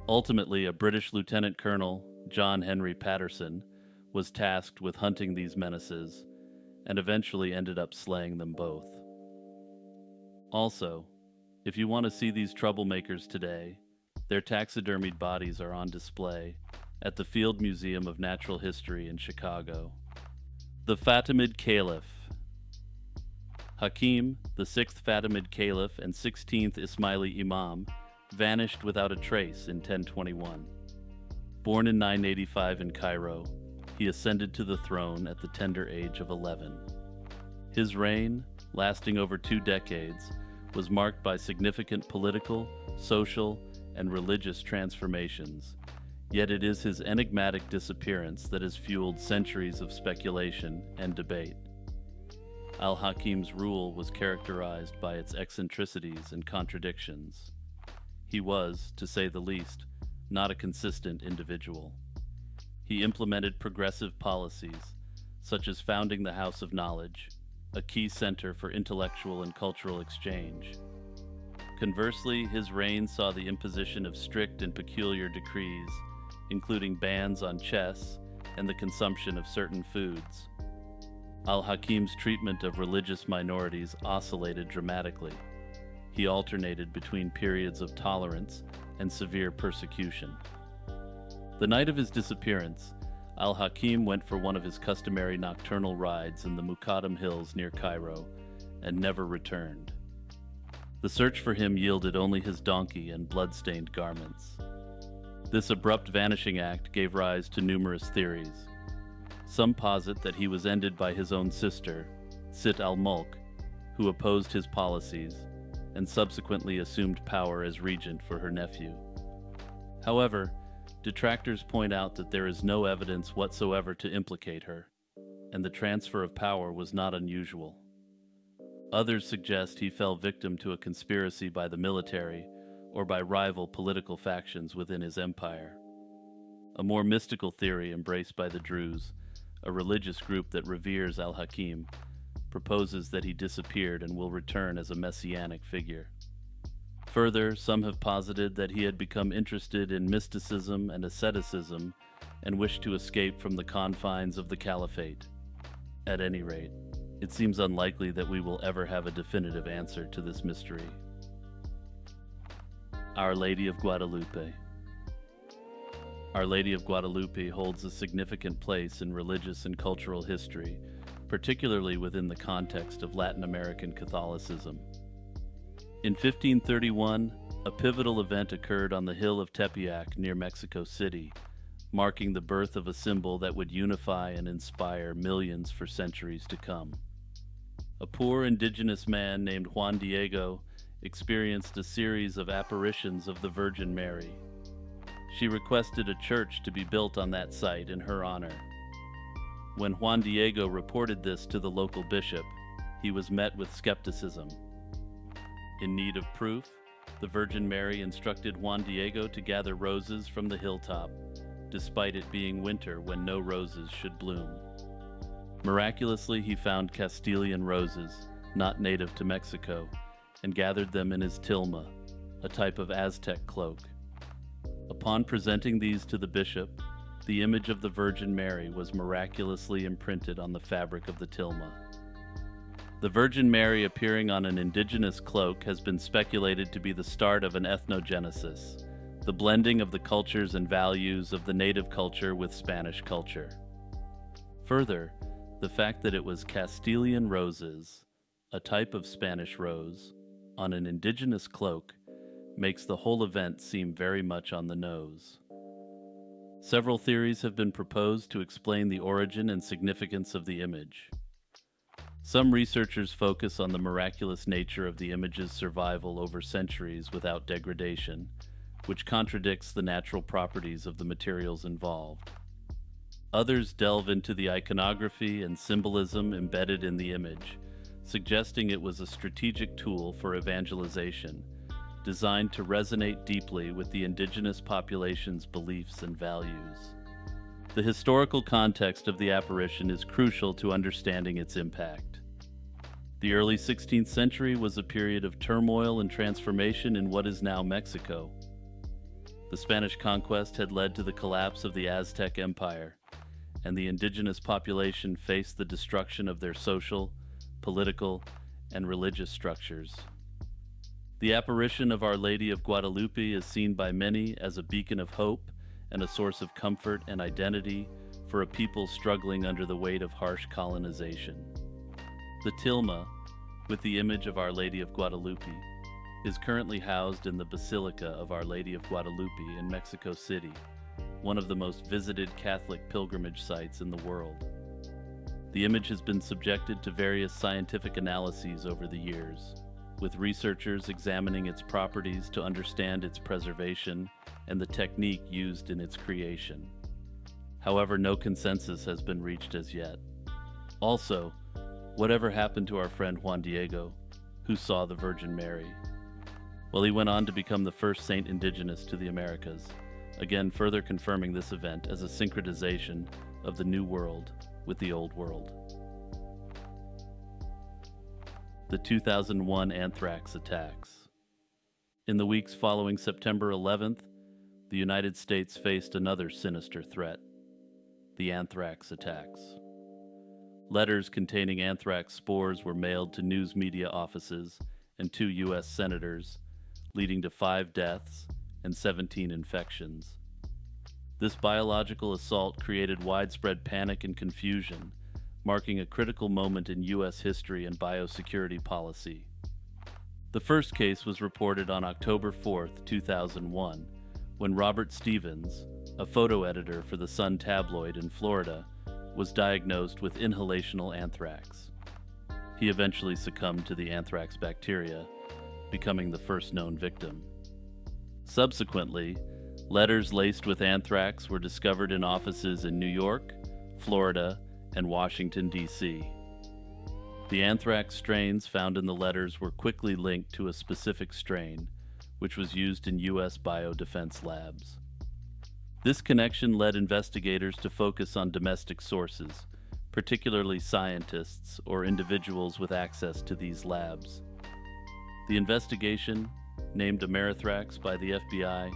Ultimately, a British Lieutenant Colonel, John Henry Patterson, was tasked with hunting these menaces and eventually ended up slaying them both. Also, if you want to see these troublemakers today, their taxidermied bodies are on display at the Field Museum of Natural History in Chicago. The Fatimid Caliph Hakim, the sixth Fatimid Caliph and 16th Ismaili Imam, vanished without a trace in 1021. Born in 985 in Cairo, he ascended to the throne at the tender age of 11. His reign, lasting over two decades, was marked by significant political, social, and religious transformations, yet it is his enigmatic disappearance that has fueled centuries of speculation and debate. Al Hakim's rule was characterized by its eccentricities and contradictions. He was, to say the least, not a consistent individual. He implemented progressive policies, such as founding the House of Knowledge, a key center for intellectual and cultural exchange. Conversely, his reign saw the imposition of strict and peculiar decrees, including bans on chess and the consumption of certain foods. Al Hakim's treatment of religious minorities oscillated dramatically. He alternated between periods of tolerance and severe persecution. The night of his disappearance, Al Hakim went for one of his customary nocturnal rides in the Mukattam Hills near Cairo and never returned. The search for him yielded only his donkey and blood-stained garments. This abrupt vanishing act gave rise to numerous theories. Some posit that he was ended by his own sister, Sit al Mulk, who opposed his policies and subsequently assumed power as regent for her nephew. However, detractors point out that there is no evidence whatsoever to implicate her, and the transfer of power was not unusual. Others suggest he fell victim to a conspiracy by the military or by rival political factions within his empire. A more mystical theory embraced by the Druze, a religious group that reveres Al Hakim, proposes that he disappeared and will return as a messianic figure. Further, some have posited that he had become interested in mysticism and asceticism and wished to escape from the confines of the caliphate. At any rate, it seems unlikely that we will ever have a definitive answer to this mystery. Our Lady of Guadalupe Our Lady of Guadalupe holds a significant place in religious and cultural history, particularly within the context of Latin American Catholicism. In 1531, a pivotal event occurred on the hill of Tepeyac near Mexico City, marking the birth of a symbol that would unify and inspire millions for centuries to come. A poor indigenous man named Juan Diego experienced a series of apparitions of the Virgin Mary. She requested a church to be built on that site in her honor. When Juan Diego reported this to the local bishop, he was met with skepticism. In need of proof, the Virgin Mary instructed Juan Diego to gather roses from the hilltop, despite it being winter when no roses should bloom. Miraculously, he found Castilian roses, not native to Mexico, and gathered them in his tilma, a type of Aztec cloak. Upon presenting these to the bishop, the image of the Virgin Mary was miraculously imprinted on the fabric of the tilma. The Virgin Mary appearing on an indigenous cloak has been speculated to be the start of an ethnogenesis, the blending of the cultures and values of the native culture with Spanish culture. Further, the fact that it was Castilian roses, a type of Spanish rose, on an indigenous cloak makes the whole event seem very much on the nose. Several theories have been proposed to explain the origin and significance of the image. Some researchers focus on the miraculous nature of the image's survival over centuries without degradation, which contradicts the natural properties of the materials involved. Others delve into the iconography and symbolism embedded in the image, suggesting it was a strategic tool for evangelization, designed to resonate deeply with the indigenous population's beliefs and values. The historical context of the apparition is crucial to understanding its impact. The early 16th century was a period of turmoil and transformation in what is now Mexico. The Spanish conquest had led to the collapse of the Aztec Empire, and the indigenous population faced the destruction of their social, political, and religious structures. The apparition of Our Lady of Guadalupe is seen by many as a beacon of hope and a source of comfort and identity for a people struggling under the weight of harsh colonization. The tilma, with the image of Our Lady of Guadalupe, is currently housed in the Basilica of Our Lady of Guadalupe in Mexico City, one of the most visited Catholic pilgrimage sites in the world. The image has been subjected to various scientific analyses over the years, with researchers examining its properties to understand its preservation and the technique used in its creation. However, no consensus has been reached as yet. Also, whatever happened to our friend Juan Diego, who saw the Virgin Mary? Well, he went on to become the first saint indigenous to the Americas, again further confirming this event as a syncretization of the New World with the Old World. The 2001 anthrax attacks. In the weeks following September 11th, the United States faced another sinister threat the anthrax attacks. Letters containing anthrax spores were mailed to news media offices and two U.S. senators, leading to five deaths and 17 infections. This biological assault created widespread panic and confusion, marking a critical moment in U.S. history and biosecurity policy. The first case was reported on October 4, 2001, when Robert Stevens, a photo editor for the Sun tabloid in Florida, was diagnosed with inhalational anthrax. He eventually succumbed to the anthrax bacteria, becoming the first known victim. Subsequently, letters laced with anthrax were discovered in offices in New York, Florida, and Washington, D.C. The anthrax strains found in the letters were quickly linked to a specific strain, which was used in U.S. biodefense labs. This connection led investigators to focus on domestic sources, particularly scientists or individuals with access to these labs. The investigation, named Amerithrax by the FBI,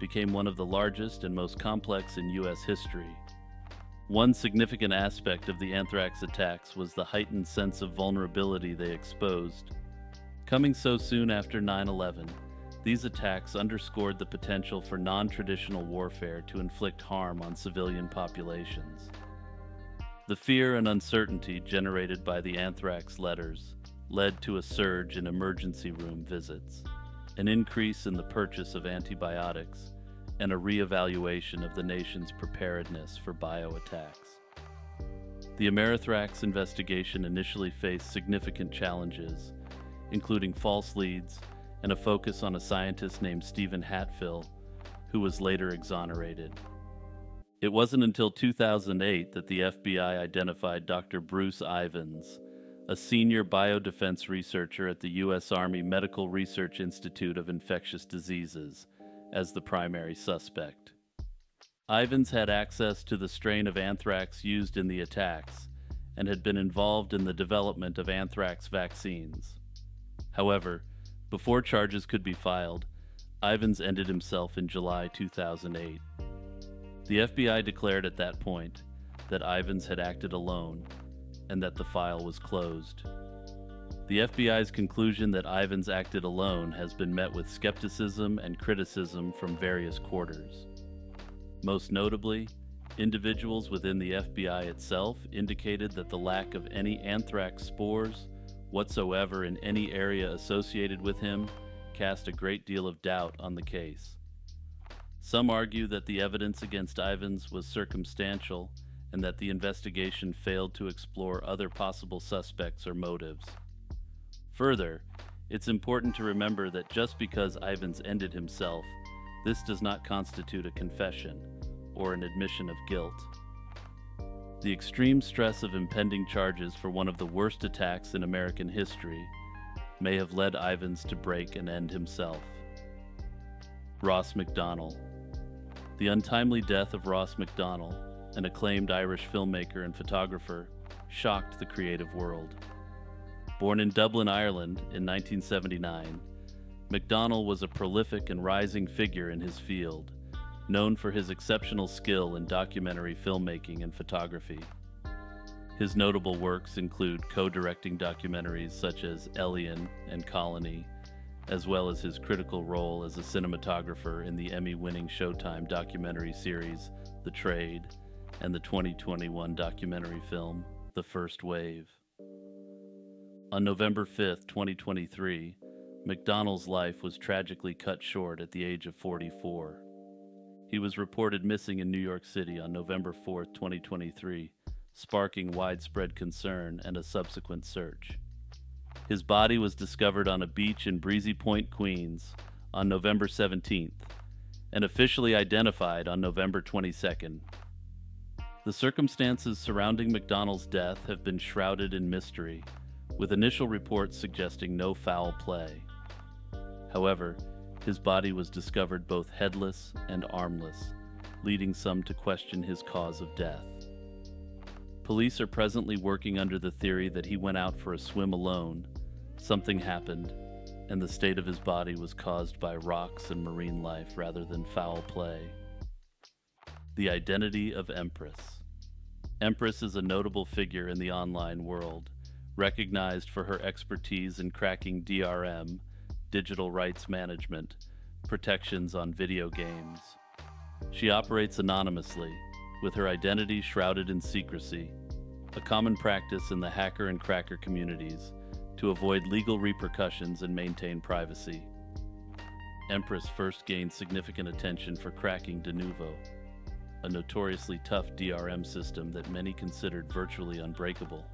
became one of the largest and most complex in U.S. history. One significant aspect of the anthrax attacks was the heightened sense of vulnerability they exposed. Coming so soon after 9 11, these attacks underscored the potential for non traditional warfare to inflict harm on civilian populations. The fear and uncertainty generated by the anthrax letters led to a surge in emergency room visits, an increase in the purchase of antibiotics, and a reevaluation of the nation's preparedness for bioattacks. The Amerithrax investigation initially faced significant challenges, including false leads and a focus on a scientist named Stephen Hatfill, who was later exonerated. It wasn't until 2008 that the FBI identified Dr. Bruce Ivins, a senior biodefense researcher at the U.S. Army Medical Research Institute of Infectious Diseases, as the primary suspect. Ivins had access to the strain of anthrax used in the attacks and had been involved in the development of anthrax vaccines. However, before charges could be filed, Ivins ended himself in July 2008. The FBI declared at that point that Ivins had acted alone and that the file was closed. The FBI's conclusion that Ivins acted alone has been met with skepticism and criticism from various quarters. Most notably, individuals within the FBI itself indicated that the lack of any anthrax spores whatsoever in any area associated with him cast a great deal of doubt on the case. Some argue that the evidence against Ivins was circumstantial and that the investigation failed to explore other possible suspects or motives. Further, it's important to remember that just because Ivins ended himself, this does not constitute a confession or an admission of guilt. The extreme stress of impending charges for one of the worst attacks in American history may have led Ivins to break and end himself. Ross McDonnell. The untimely death of Ross McDonnell, an acclaimed Irish filmmaker and photographer, shocked the creative world. Born in Dublin, Ireland in 1979, McDonnell was a prolific and rising figure in his field, known for his exceptional skill in documentary filmmaking and photography. His notable works include co directing documentaries such as Elian and Colony, as well as his critical role as a cinematographer in the Emmy winning Showtime documentary series The Trade and the 2021 documentary film The First Wave. On November 5, 2023, McDonnell's life was tragically cut short at the age of 44. He was reported missing in New York City on November 4, 2023, sparking widespread concern and a subsequent search. His body was discovered on a beach in Breezy Point, Queens, on November 17th, and officially identified on November 22nd. The circumstances surrounding McDonnell's death have been shrouded in mystery with initial reports suggesting no foul play. However, his body was discovered both headless and armless, leading some to question his cause of death. Police are presently working under the theory that he went out for a swim alone, something happened, and the state of his body was caused by rocks and marine life rather than foul play. The identity of Empress. Empress is a notable figure in the online world recognized for her expertise in cracking DRM, digital rights management, protections on video games. She operates anonymously, with her identity shrouded in secrecy, a common practice in the hacker and cracker communities to avoid legal repercussions and maintain privacy. Empress first gained significant attention for cracking Denuvo, a notoriously tough DRM system that many considered virtually unbreakable.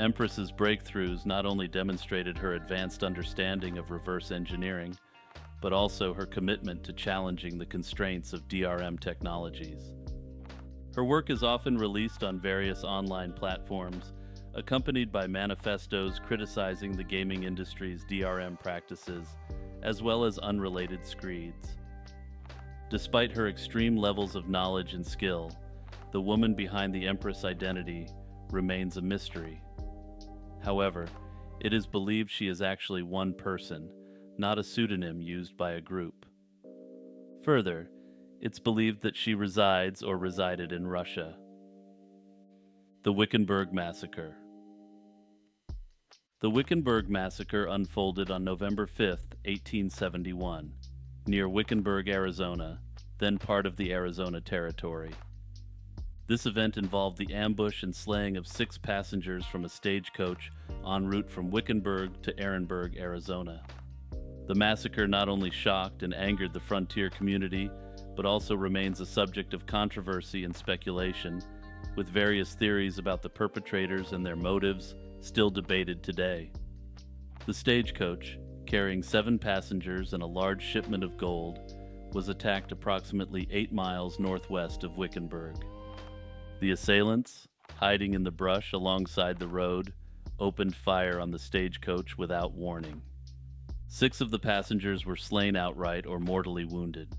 Empress's breakthroughs not only demonstrated her advanced understanding of reverse engineering, but also her commitment to challenging the constraints of DRM technologies. Her work is often released on various online platforms, accompanied by manifestos criticizing the gaming industry's DRM practices, as well as unrelated screeds. Despite her extreme levels of knowledge and skill, the woman behind the Empress identity remains a mystery. However, it is believed she is actually one person, not a pseudonym used by a group. Further, it's believed that she resides or resided in Russia. The Wickenburg Massacre The Wickenburg Massacre unfolded on November 5, 1871, near Wickenburg, Arizona, then part of the Arizona Territory. This event involved the ambush and slaying of six passengers from a stagecoach en route from Wickenburg to Ehrenberg, Arizona. The massacre not only shocked and angered the frontier community, but also remains a subject of controversy and speculation, with various theories about the perpetrators and their motives still debated today. The stagecoach, carrying seven passengers and a large shipment of gold, was attacked approximately eight miles northwest of Wickenburg. The assailants, hiding in the brush alongside the road, opened fire on the stagecoach without warning. Six of the passengers were slain outright or mortally wounded.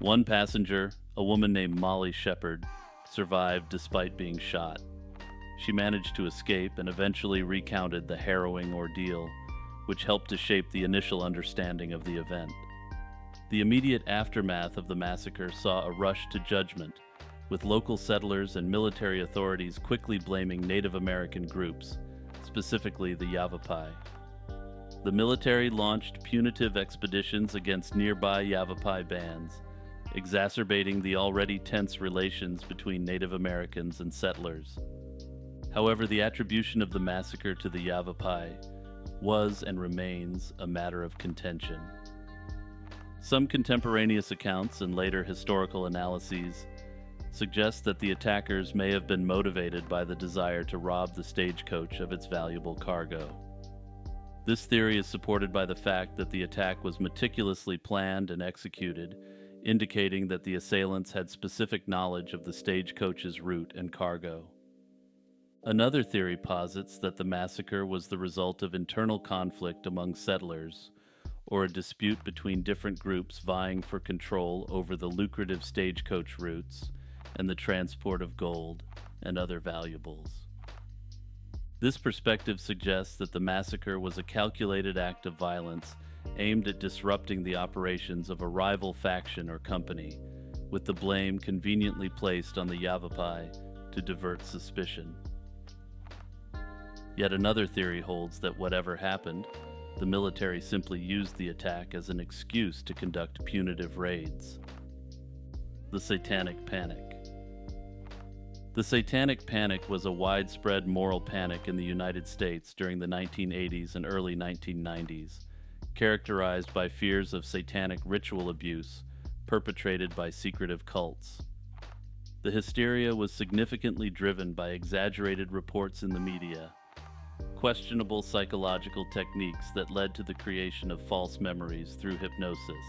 One passenger, a woman named Molly Shepard, survived despite being shot. She managed to escape and eventually recounted the harrowing ordeal, which helped to shape the initial understanding of the event. The immediate aftermath of the massacre saw a rush to judgment with local settlers and military authorities quickly blaming Native American groups, specifically the Yavapai. The military launched punitive expeditions against nearby Yavapai bands, exacerbating the already tense relations between Native Americans and settlers. However, the attribution of the massacre to the Yavapai was and remains a matter of contention. Some contemporaneous accounts and later historical analyses suggests that the attackers may have been motivated by the desire to rob the stagecoach of its valuable cargo. This theory is supported by the fact that the attack was meticulously planned and executed, indicating that the assailants had specific knowledge of the stagecoach's route and cargo. Another theory posits that the massacre was the result of internal conflict among settlers, or a dispute between different groups vying for control over the lucrative stagecoach routes and the transport of gold and other valuables. This perspective suggests that the massacre was a calculated act of violence aimed at disrupting the operations of a rival faction or company, with the blame conveniently placed on the Yavapai to divert suspicion. Yet another theory holds that whatever happened, the military simply used the attack as an excuse to conduct punitive raids. The Satanic Panic the Satanic Panic was a widespread moral panic in the United States during the 1980s and early 1990s, characterized by fears of satanic ritual abuse perpetrated by secretive cults. The hysteria was significantly driven by exaggerated reports in the media, questionable psychological techniques that led to the creation of false memories through hypnosis,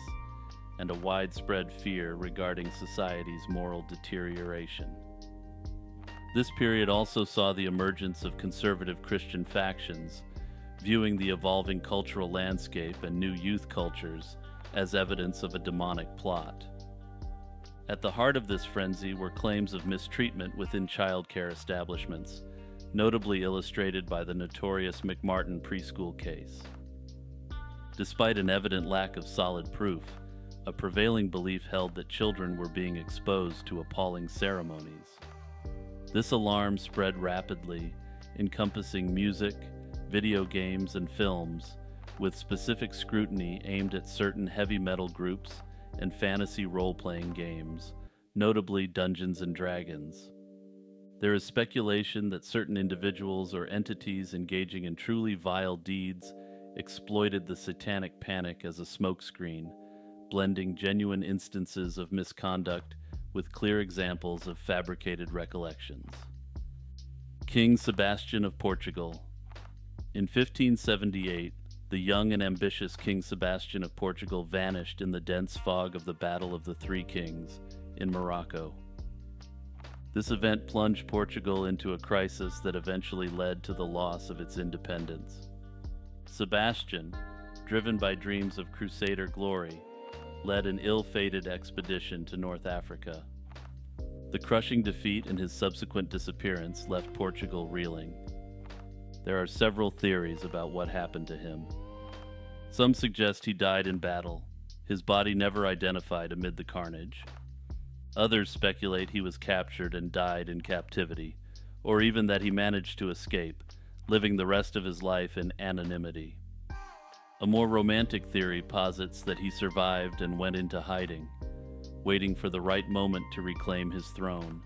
and a widespread fear regarding society's moral deterioration. This period also saw the emergence of conservative Christian factions, viewing the evolving cultural landscape and new youth cultures as evidence of a demonic plot. At the heart of this frenzy were claims of mistreatment within childcare establishments, notably illustrated by the notorious McMartin preschool case. Despite an evident lack of solid proof, a prevailing belief held that children were being exposed to appalling ceremonies. This alarm spread rapidly, encompassing music, video games, and films, with specific scrutiny aimed at certain heavy metal groups and fantasy role playing games, notably Dungeons and Dragons. There is speculation that certain individuals or entities engaging in truly vile deeds exploited the satanic panic as a smokescreen, blending genuine instances of misconduct with clear examples of fabricated recollections. King Sebastian of Portugal. In 1578, the young and ambitious King Sebastian of Portugal vanished in the dense fog of the Battle of the Three Kings in Morocco. This event plunged Portugal into a crisis that eventually led to the loss of its independence. Sebastian, driven by dreams of crusader glory, led an ill fated expedition to North Africa. The crushing defeat and his subsequent disappearance left Portugal reeling. There are several theories about what happened to him. Some suggest he died in battle, his body never identified amid the carnage. Others speculate he was captured and died in captivity, or even that he managed to escape, living the rest of his life in anonymity. A more romantic theory posits that he survived and went into hiding, waiting for the right moment to reclaim his throne.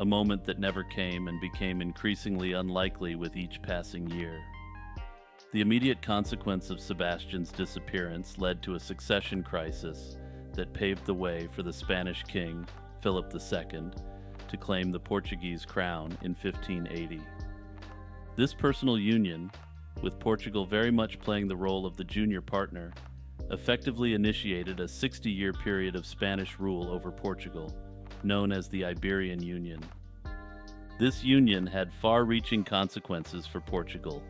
A moment that never came and became increasingly unlikely with each passing year. The immediate consequence of Sebastian's disappearance led to a succession crisis that paved the way for the Spanish king, Philip II, to claim the Portuguese crown in 1580. This personal union, with Portugal very much playing the role of the junior partner, effectively initiated a 60 year period of Spanish rule over Portugal, known as the Iberian Union. This union had far reaching consequences for Portugal.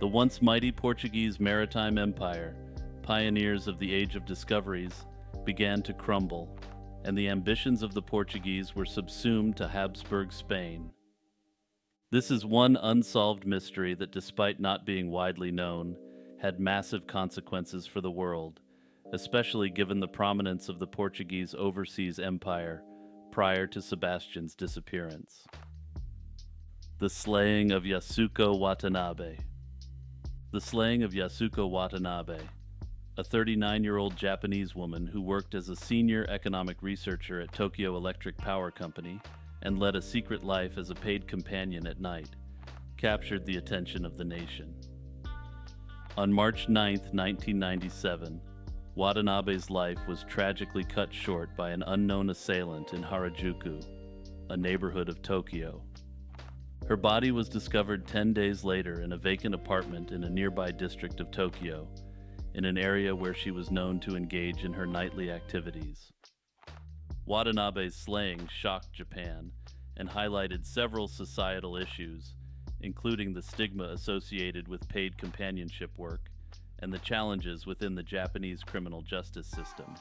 The once mighty Portuguese maritime empire, pioneers of the Age of Discoveries, began to crumble, and the ambitions of the Portuguese were subsumed to Habsburg Spain. This is one unsolved mystery that, despite not being widely known, had massive consequences for the world, especially given the prominence of the Portuguese overseas empire prior to Sebastian's disappearance. The Slaying of Yasuko Watanabe The slaying of Yasuko Watanabe a 39 year old Japanese woman who worked as a senior economic researcher at Tokyo Electric Power Company and led a secret life as a paid companion at night, captured the attention of the nation. On March 9, 1997, Watanabe's life was tragically cut short by an unknown assailant in Harajuku, a neighborhood of Tokyo. Her body was discovered 10 days later in a vacant apartment in a nearby district of Tokyo in an area where she was known to engage in her nightly activities. Watanabe's slaying shocked Japan and highlighted several societal issues, including the stigma associated with paid companionship work and the challenges within the Japanese criminal justice system.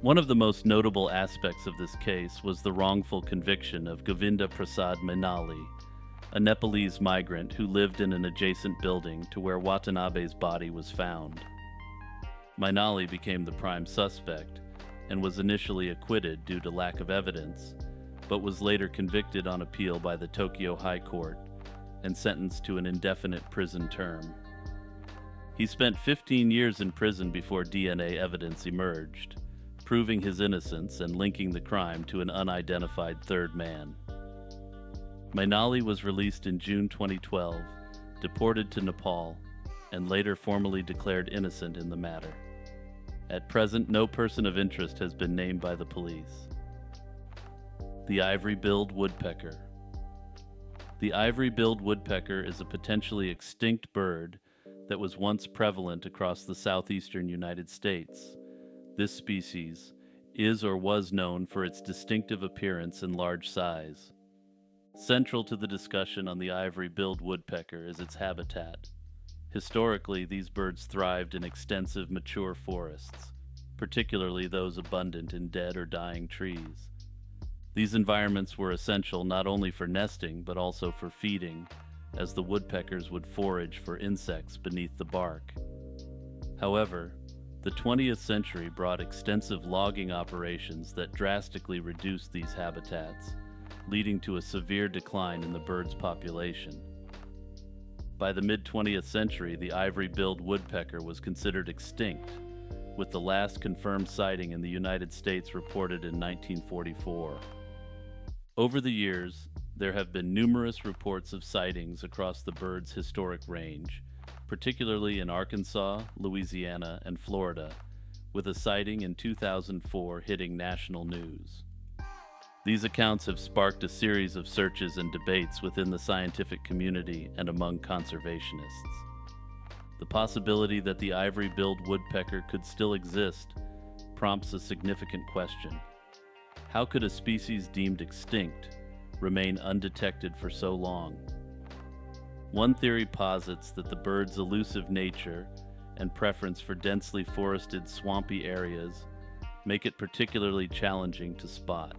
One of the most notable aspects of this case was the wrongful conviction of Govinda Prasad Mainali, a Nepalese migrant who lived in an adjacent building to where Watanabe's body was found. Mainali became the prime suspect and was initially acquitted due to lack of evidence, but was later convicted on appeal by the Tokyo High Court and sentenced to an indefinite prison term. He spent 15 years in prison before DNA evidence emerged, proving his innocence and linking the crime to an unidentified third man. Mainali was released in June 2012, deported to Nepal, and later formally declared innocent in the matter. At present, no person of interest has been named by the police. The ivory billed woodpecker. The ivory billed woodpecker is a potentially extinct bird that was once prevalent across the southeastern United States. This species is or was known for its distinctive appearance and large size. Central to the discussion on the ivory billed woodpecker is its habitat. Historically, these birds thrived in extensive mature forests, particularly those abundant in dead or dying trees. These environments were essential not only for nesting but also for feeding, as the woodpeckers would forage for insects beneath the bark. However, the 20th century brought extensive logging operations that drastically reduced these habitats leading to a severe decline in the bird's population. By the mid 20th century, the ivory billed woodpecker was considered extinct, with the last confirmed sighting in the United States reported in 1944. Over the years, there have been numerous reports of sightings across the bird's historic range, particularly in Arkansas, Louisiana, and Florida, with a sighting in 2004 hitting national news. These accounts have sparked a series of searches and debates within the scientific community and among conservationists. The possibility that the ivory billed woodpecker could still exist prompts a significant question. How could a species deemed extinct remain undetected for so long? One theory posits that the bird's elusive nature and preference for densely forested, swampy areas make it particularly challenging to spot.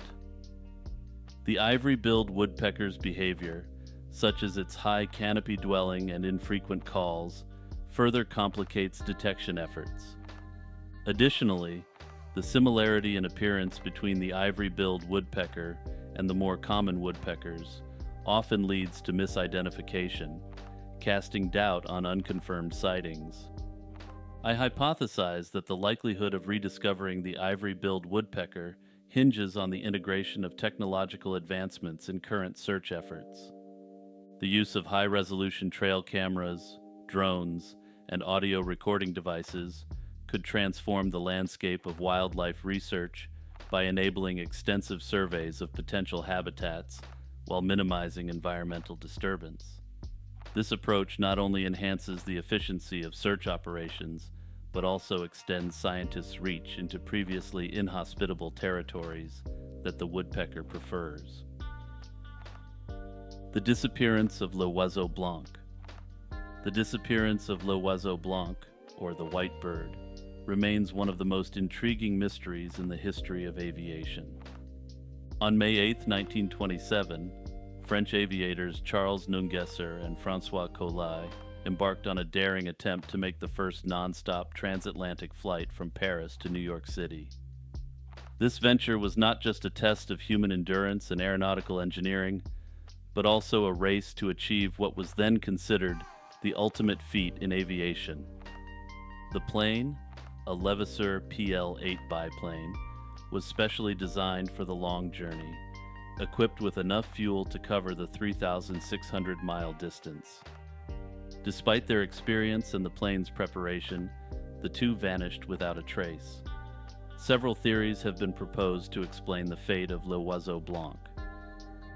The ivory billed woodpecker's behavior, such as its high canopy dwelling and infrequent calls, further complicates detection efforts. Additionally, the similarity in appearance between the ivory billed woodpecker and the more common woodpeckers often leads to misidentification, casting doubt on unconfirmed sightings. I hypothesize that the likelihood of rediscovering the ivory billed woodpecker hinges on the integration of technological advancements in current search efforts. The use of high resolution trail cameras, drones, and audio recording devices could transform the landscape of wildlife research by enabling extensive surveys of potential habitats while minimizing environmental disturbance. This approach not only enhances the efficiency of search operations, but also extends scientists' reach into previously inhospitable territories that the woodpecker prefers. The disappearance of l'oiseau blanc. The disappearance of l'oiseau blanc, or the white bird, remains one of the most intriguing mysteries in the history of aviation. On May 8, 1927, French aviators Charles Nungesser and Francois Coli embarked on a daring attempt to make the first non-stop transatlantic flight from Paris to New York City. This venture was not just a test of human endurance and aeronautical engineering, but also a race to achieve what was then considered the ultimate feat in aviation. The plane, a Levasseur PL-8 biplane, was specially designed for the long journey, equipped with enough fuel to cover the 3,600 mile distance. Despite their experience and the plane's preparation, the two vanished without a trace. Several theories have been proposed to explain the fate of L'Oiseau Blanc.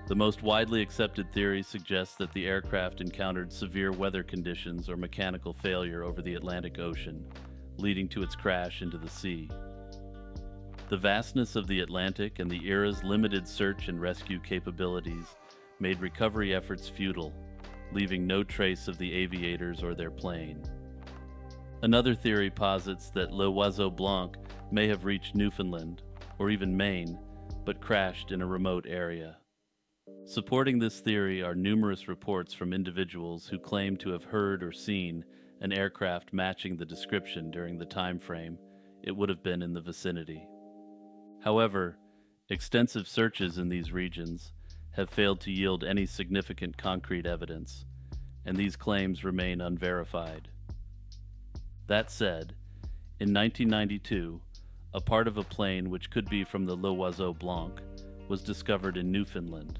The most widely accepted theory suggests that the aircraft encountered severe weather conditions or mechanical failure over the Atlantic Ocean, leading to its crash into the sea. The vastness of the Atlantic and the era's limited search and rescue capabilities made recovery efforts futile leaving no trace of the aviators or their plane. Another theory posits that Le L'Oiseau Blanc may have reached Newfoundland, or even Maine, but crashed in a remote area. Supporting this theory are numerous reports from individuals who claim to have heard or seen an aircraft matching the description during the time frame it would have been in the vicinity. However, extensive searches in these regions have failed to yield any significant concrete evidence, and these claims remain unverified. That said, in 1992, a part of a plane which could be from the L'Oiseau Blanc was discovered in Newfoundland.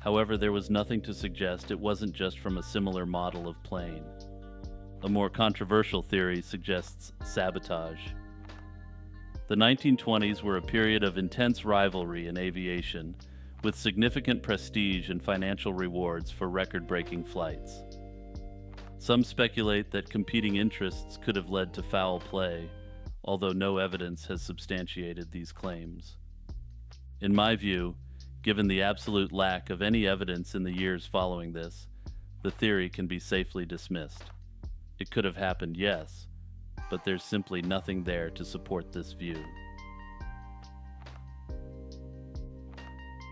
However, there was nothing to suggest it wasn't just from a similar model of plane. A more controversial theory suggests sabotage. The 1920s were a period of intense rivalry in aviation with significant prestige and financial rewards for record breaking flights. Some speculate that competing interests could have led to foul play, although no evidence has substantiated these claims. In my view, given the absolute lack of any evidence in the years following this, the theory can be safely dismissed. It could have happened, yes, but there's simply nothing there to support this view.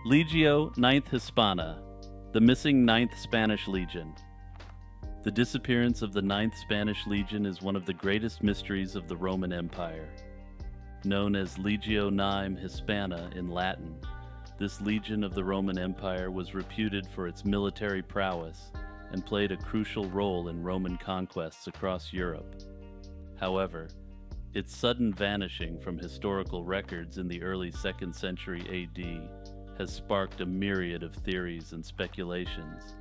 Legio Ninth Hispana, the missing Ninth Spanish Legion. The disappearance of the Ninth Spanish Legion is one of the greatest mysteries of the Roman Empire. Known as Legio Nine Hispana in Latin, this legion of the Roman Empire was reputed for its military prowess and played a crucial role in Roman conquests across Europe. However, its sudden vanishing from historical records in the early 2nd century AD has sparked a myriad of theories and speculations,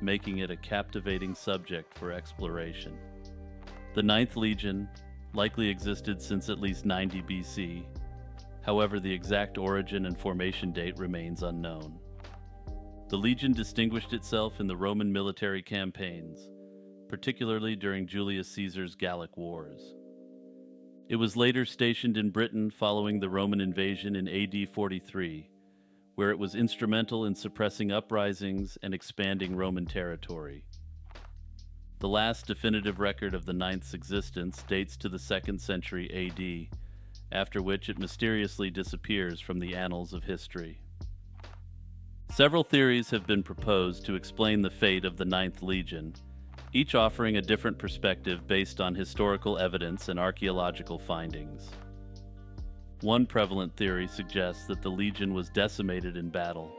making it a captivating subject for exploration. The Ninth Legion likely existed since at least 90 BC, However, the exact origin and formation date remains unknown. The legion distinguished itself in the Roman military campaigns, particularly during Julius Caesar's Gallic Wars. It was later stationed in Britain following the Roman invasion in AD 43, where it was instrumental in suppressing uprisings and expanding Roman territory. The last definitive record of the Ninth's existence dates to the 2nd century AD, after which it mysteriously disappears from the annals of history. Several theories have been proposed to explain the fate of the Ninth Legion, each offering a different perspective based on historical evidence and archaeological findings. One prevalent theory suggests that the legion was decimated in battle,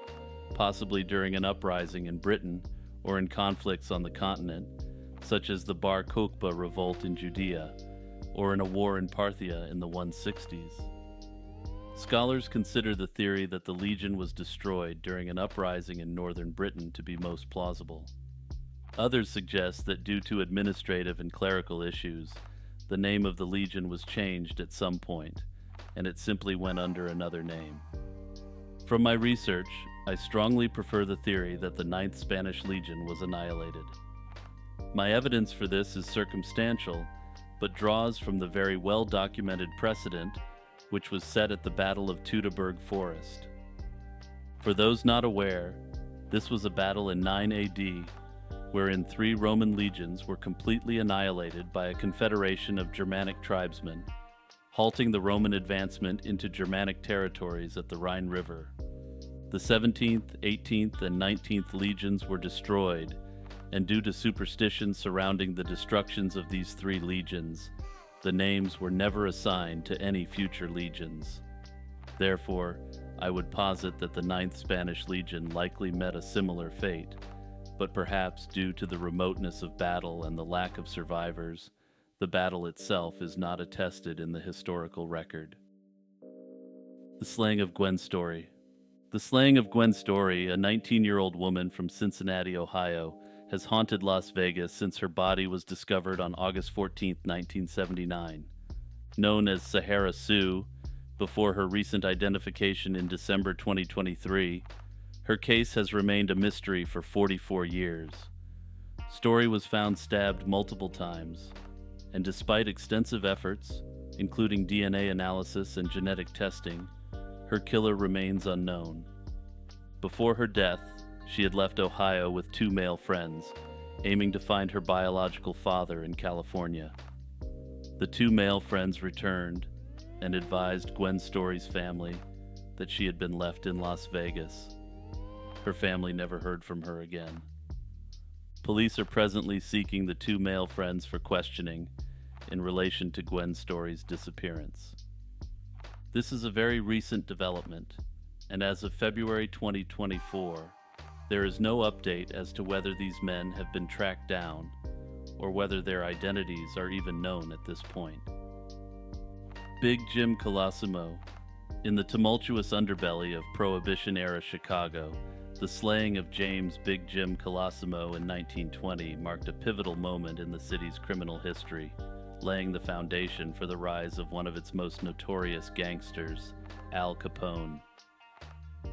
possibly during an uprising in Britain or in conflicts on the continent, such as the Bar Kokhba revolt in Judea, or in a war in Parthia in the 160s. Scholars consider the theory that the legion was destroyed during an uprising in northern Britain to be most plausible. Others suggest that due to administrative and clerical issues, the name of the legion was changed at some point, and it simply went under another name. From my research, I strongly prefer the theory that the Ninth Spanish Legion was annihilated. My evidence for this is circumstantial, but draws from the very well documented precedent which was set at the Battle of Teutoburg Forest. For those not aware, this was a battle in 9 AD wherein three Roman legions were completely annihilated by a confederation of Germanic tribesmen, halting the Roman advancement into Germanic territories at the Rhine River. The 17th, 18th, and 19th legions were destroyed, and due to superstition surrounding the destructions of these three legions, the names were never assigned to any future legions. Therefore, I would posit that the Ninth Spanish Legion likely met a similar fate but perhaps due to the remoteness of battle and the lack of survivors, the battle itself is not attested in the historical record. The Slaying of Gwen Story The slaying of Gwen Story, a 19 year old woman from Cincinnati, Ohio, has haunted Las Vegas since her body was discovered on August 14, 1979. Known as Sahara Sue, before her recent identification in December 2023, her case has remained a mystery for 44 years. Story was found stabbed multiple times, and despite extensive efforts, including DNA analysis and genetic testing, her killer remains unknown. Before her death, she had left Ohio with two male friends, aiming to find her biological father in California. The two male friends returned and advised Gwen Story's family that she had been left in Las Vegas. Her family never heard from her again. Police are presently seeking the two male friends for questioning in relation to Gwen Story's disappearance. This is a very recent development, and as of February 2024, there is no update as to whether these men have been tracked down or whether their identities are even known at this point. Big Jim Colosimo. In the tumultuous underbelly of Prohibition era Chicago, the slaying of James Big Jim Colosimo in 1920 marked a pivotal moment in the city's criminal history, laying the foundation for the rise of one of its most notorious gangsters, Al Capone.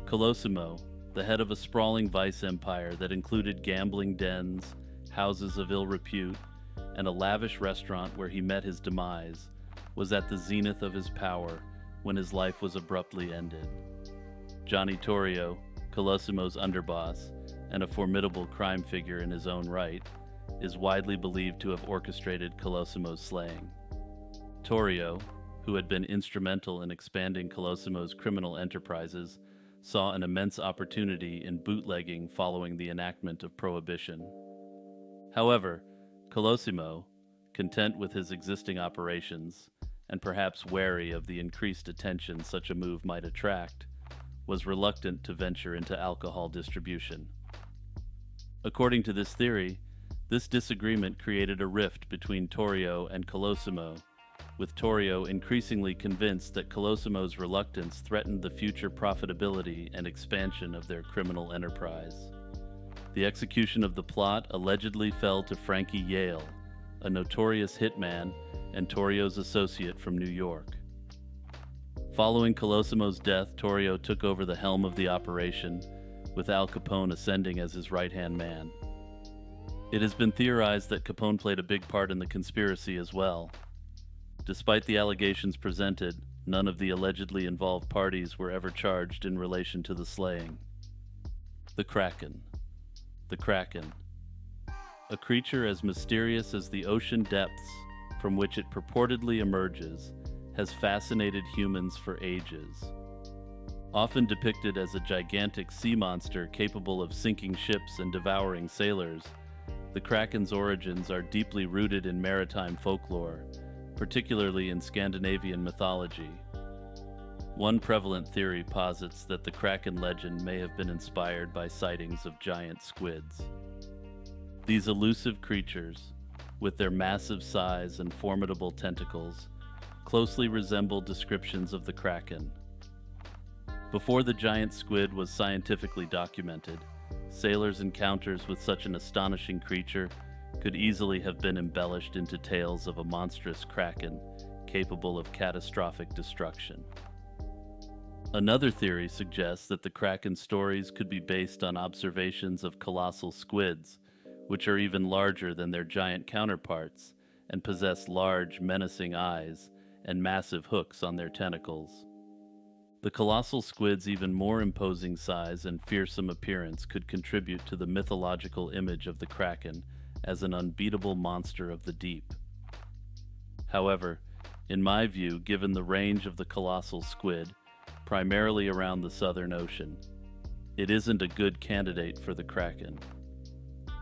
Colosimo, the head of a sprawling vice empire that included gambling dens, houses of ill repute, and a lavish restaurant where he met his demise, was at the zenith of his power when his life was abruptly ended. Johnny Torrio, Colosimo's underboss, and a formidable crime figure in his own right, is widely believed to have orchestrated Colosimo's slaying. Torrio, who had been instrumental in expanding Colosimo's criminal enterprises, saw an immense opportunity in bootlegging following the enactment of Prohibition. However, Colosimo, content with his existing operations, and perhaps wary of the increased attention such a move might attract, was reluctant to venture into alcohol distribution. According to this theory, this disagreement created a rift between Torrio and Colosimo, with Torrio increasingly convinced that Colosimo's reluctance threatened the future profitability and expansion of their criminal enterprise. The execution of the plot allegedly fell to Frankie Yale, a notorious hitman and Torrio's associate from New York. Following Colosimo's death, Torrio took over the helm of the operation, with Al Capone ascending as his right hand man. It has been theorized that Capone played a big part in the conspiracy as well. Despite the allegations presented, none of the allegedly involved parties were ever charged in relation to the slaying. The Kraken. The Kraken. A creature as mysterious as the ocean depths from which it purportedly emerges has fascinated humans for ages. Often depicted as a gigantic sea monster capable of sinking ships and devouring sailors, the Kraken's origins are deeply rooted in maritime folklore, particularly in Scandinavian mythology. One prevalent theory posits that the Kraken legend may have been inspired by sightings of giant squids. These elusive creatures, with their massive size and formidable tentacles, closely resemble descriptions of the Kraken. Before the giant squid was scientifically documented, sailors' encounters with such an astonishing creature could easily have been embellished into tales of a monstrous kraken capable of catastrophic destruction. Another theory suggests that the kraken stories could be based on observations of colossal squids, which are even larger than their giant counterparts and possess large, menacing eyes and massive hooks on their tentacles. The colossal squid's even more imposing size and fearsome appearance could contribute to the mythological image of the kraken as an unbeatable monster of the deep. However, in my view, given the range of the colossal squid, primarily around the Southern Ocean, it isn't a good candidate for the kraken.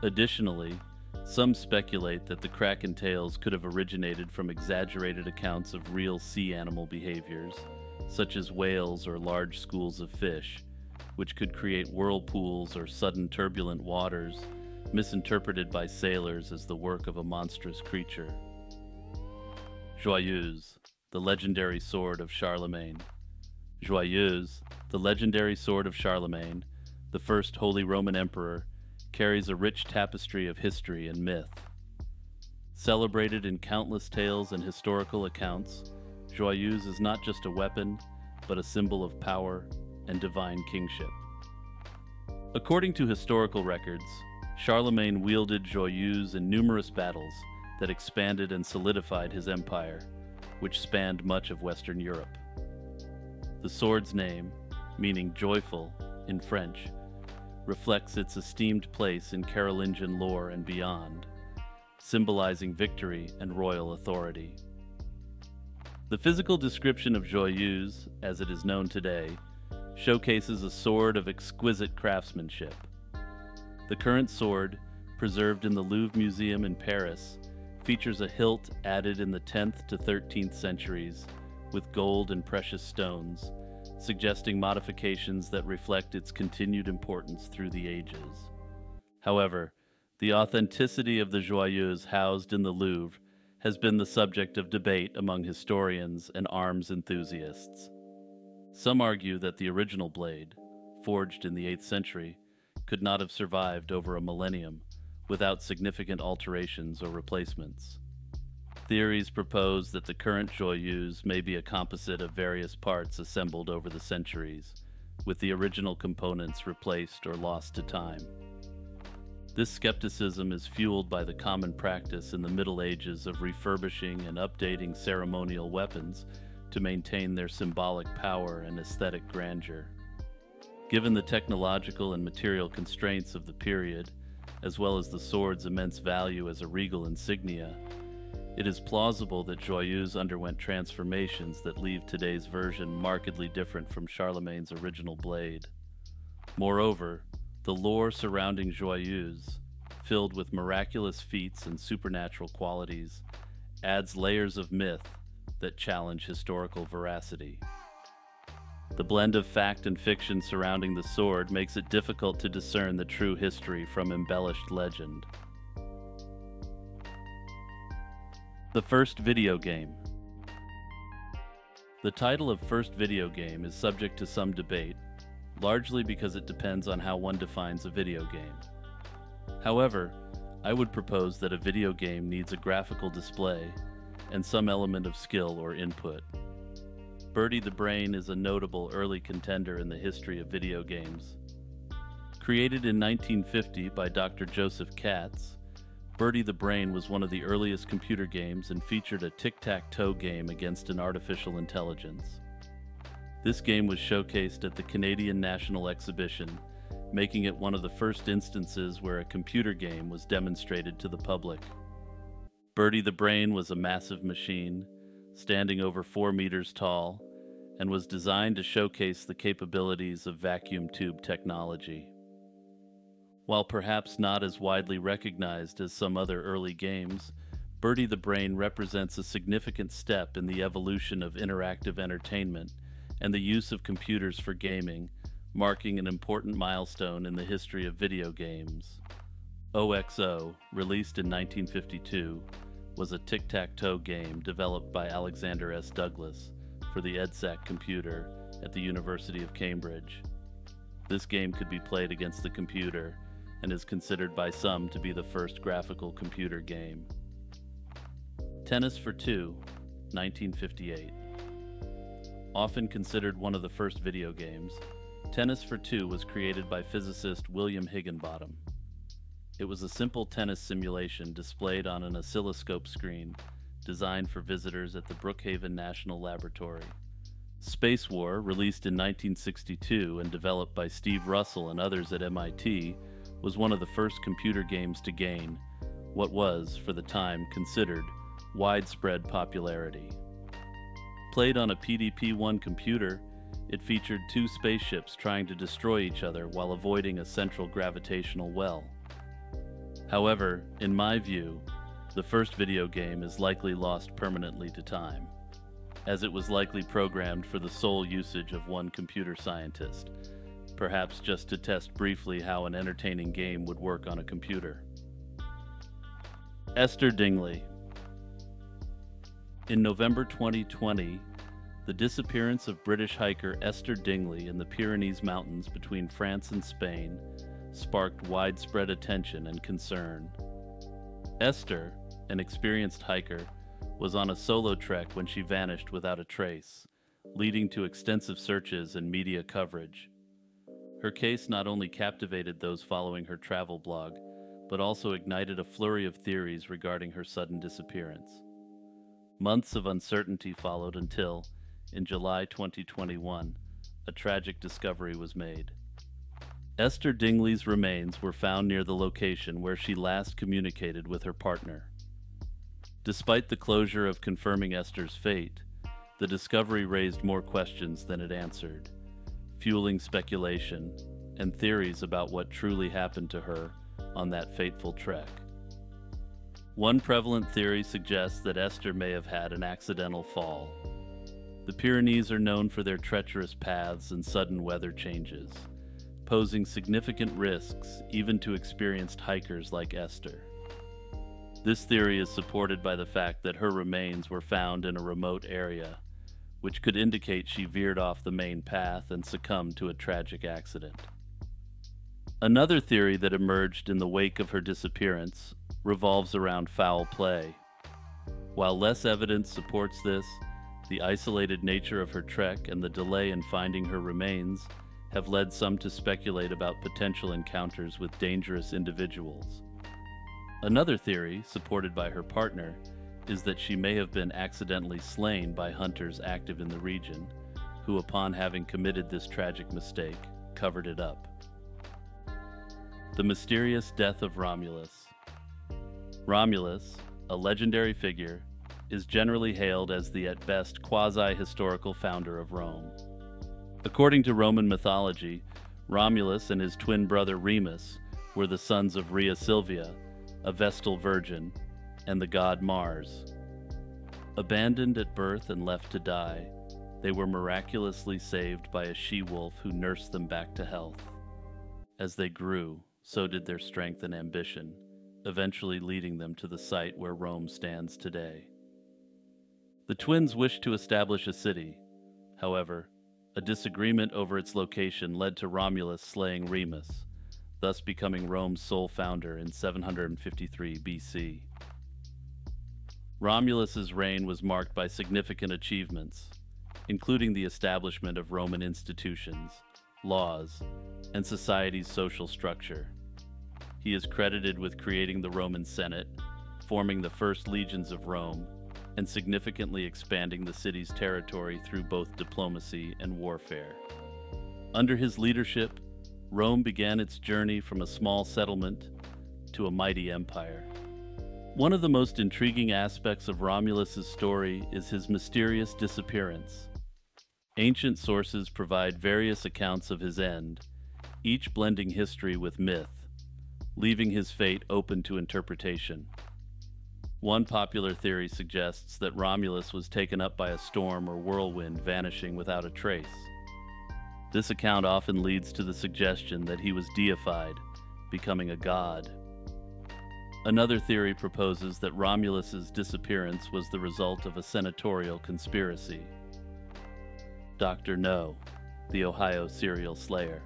Additionally, some speculate that the kraken tales could have originated from exaggerated accounts of real sea animal behaviors such as whales or large schools of fish, which could create whirlpools or sudden turbulent waters, misinterpreted by sailors as the work of a monstrous creature. Joyeuse, the legendary sword of Charlemagne. Joyeuse, the legendary sword of Charlemagne, the first Holy Roman Emperor, carries a rich tapestry of history and myth. Celebrated in countless tales and historical accounts, Joyeuse is not just a weapon, but a symbol of power and divine kingship. According to historical records, Charlemagne wielded Joyeuse in numerous battles that expanded and solidified his empire, which spanned much of Western Europe. The sword's name, meaning joyful in French, reflects its esteemed place in Carolingian lore and beyond, symbolizing victory and royal authority. The physical description of Joyeuse, as it is known today, showcases a sword of exquisite craftsmanship. The current sword, preserved in the Louvre Museum in Paris, features a hilt added in the 10th to 13th centuries with gold and precious stones, suggesting modifications that reflect its continued importance through the ages. However, the authenticity of the Joyeuse housed in the Louvre has been the subject of debate among historians and arms enthusiasts. Some argue that the original blade, forged in the 8th century, could not have survived over a millennium without significant alterations or replacements. Theories propose that the current Joyeuse may be a composite of various parts assembled over the centuries, with the original components replaced or lost to time. This skepticism is fueled by the common practice in the Middle Ages of refurbishing and updating ceremonial weapons to maintain their symbolic power and aesthetic grandeur. Given the technological and material constraints of the period, as well as the sword's immense value as a regal insignia, it is plausible that Joyeuse underwent transformations that leave today's version markedly different from Charlemagne's original blade. Moreover, the lore surrounding Joyeuse, filled with miraculous feats and supernatural qualities, adds layers of myth that challenge historical veracity. The blend of fact and fiction surrounding the sword makes it difficult to discern the true history from embellished legend. The first video game. The title of first video game is subject to some debate largely because it depends on how one defines a video game. However, I would propose that a video game needs a graphical display and some element of skill or input. Bertie the Brain is a notable early contender in the history of video games. Created in 1950 by Dr. Joseph Katz, Bertie the Brain was one of the earliest computer games and featured a tic tac toe game against an artificial intelligence. This game was showcased at the Canadian National Exhibition, making it one of the first instances where a computer game was demonstrated to the public. Bertie the Brain was a massive machine, standing over four meters tall, and was designed to showcase the capabilities of vacuum tube technology. While perhaps not as widely recognized as some other early games, Bertie the Brain represents a significant step in the evolution of interactive entertainment and the use of computers for gaming, marking an important milestone in the history of video games. OXO, released in 1952, was a tic tac toe game developed by Alexander S. Douglas for the EDSAC computer at the University of Cambridge. This game could be played against the computer and is considered by some to be the first graphical computer game. Tennis for Two, 1958. Often considered one of the first video games, Tennis for Two was created by physicist William Higginbotham. It was a simple tennis simulation displayed on an oscilloscope screen designed for visitors at the Brookhaven National Laboratory. Space War, released in 1962 and developed by Steve Russell and others at MIT, was one of the first computer games to gain what was, for the time, considered widespread popularity. Played on a PDP 1 computer, it featured two spaceships trying to destroy each other while avoiding a central gravitational well. However, in my view, the first video game is likely lost permanently to time, as it was likely programmed for the sole usage of one computer scientist, perhaps just to test briefly how an entertaining game would work on a computer. Esther Dingley. In November 2020, the disappearance of British hiker Esther Dingley in the Pyrenees Mountains between France and Spain sparked widespread attention and concern. Esther, an experienced hiker, was on a solo trek when she vanished without a trace, leading to extensive searches and media coverage. Her case not only captivated those following her travel blog, but also ignited a flurry of theories regarding her sudden disappearance. Months of uncertainty followed until, in July 2021, a tragic discovery was made. Esther Dingley's remains were found near the location where she last communicated with her partner. Despite the closure of confirming Esther's fate, the discovery raised more questions than it answered fueling speculation and theories about what truly happened to her on that fateful trek. One prevalent theory suggests that Esther may have had an accidental fall. The Pyrenees are known for their treacherous paths and sudden weather changes, posing significant risks even to experienced hikers like Esther. This theory is supported by the fact that her remains were found in a remote area which could indicate she veered off the main path and succumbed to a tragic accident. Another theory that emerged in the wake of her disappearance revolves around foul play. While less evidence supports this, the isolated nature of her trek and the delay in finding her remains have led some to speculate about potential encounters with dangerous individuals. Another theory, supported by her partner, is that she may have been accidentally slain by hunters active in the region, who, upon having committed this tragic mistake, covered it up. The mysterious death of Romulus. Romulus, a legendary figure, is generally hailed as the at best quasi historical founder of Rome. According to Roman mythology, Romulus and his twin brother Remus were the sons of Rhea Silvia, a Vestal virgin, and the god Mars. Abandoned at birth and left to die, they were miraculously saved by a she wolf who nursed them back to health. As they grew, so did their strength and ambition, eventually leading them to the site where Rome stands today. The twins wished to establish a city. However, a disagreement over its location led to Romulus slaying Remus, thus becoming Rome's sole founder in 753 BC. Romulus's reign was marked by significant achievements. including the establishment of Roman institutions, laws, and society's social structure. He is credited with creating the Roman Senate, forming the first legions of Rome, and significantly expanding the city's territory through both diplomacy and warfare. Under his leadership, Rome began its journey from a small settlement to a mighty empire. One of the most intriguing aspects of Romulus's story is his mysterious disappearance. Ancient sources provide various accounts of his end, each blending history with myth, leaving his fate open to interpretation. One popular theory suggests that Romulus was taken up by a storm or whirlwind, vanishing without a trace. This account often leads to the suggestion that he was deified, becoming a god. Another theory proposes that Romulus's disappearance was the result of a senatorial conspiracy. Dr. No, the Ohio serial slayer.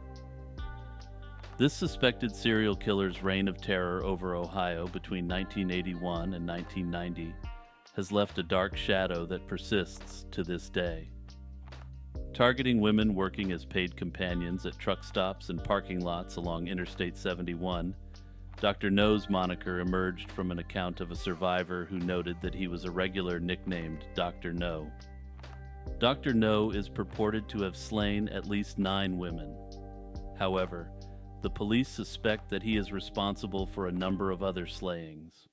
This suspected serial killer's reign of terror over Ohio between 1981 and 1990 has left a dark shadow that persists to this day. Targeting women working as paid companions at truck stops and parking lots along Interstate 71, Dr. No's moniker emerged from an account of a survivor who noted that he was a regular nicknamed Dr. No. Dr. No is purported to have slain at least nine women. However, the police suspect that he is responsible for a number of other slayings.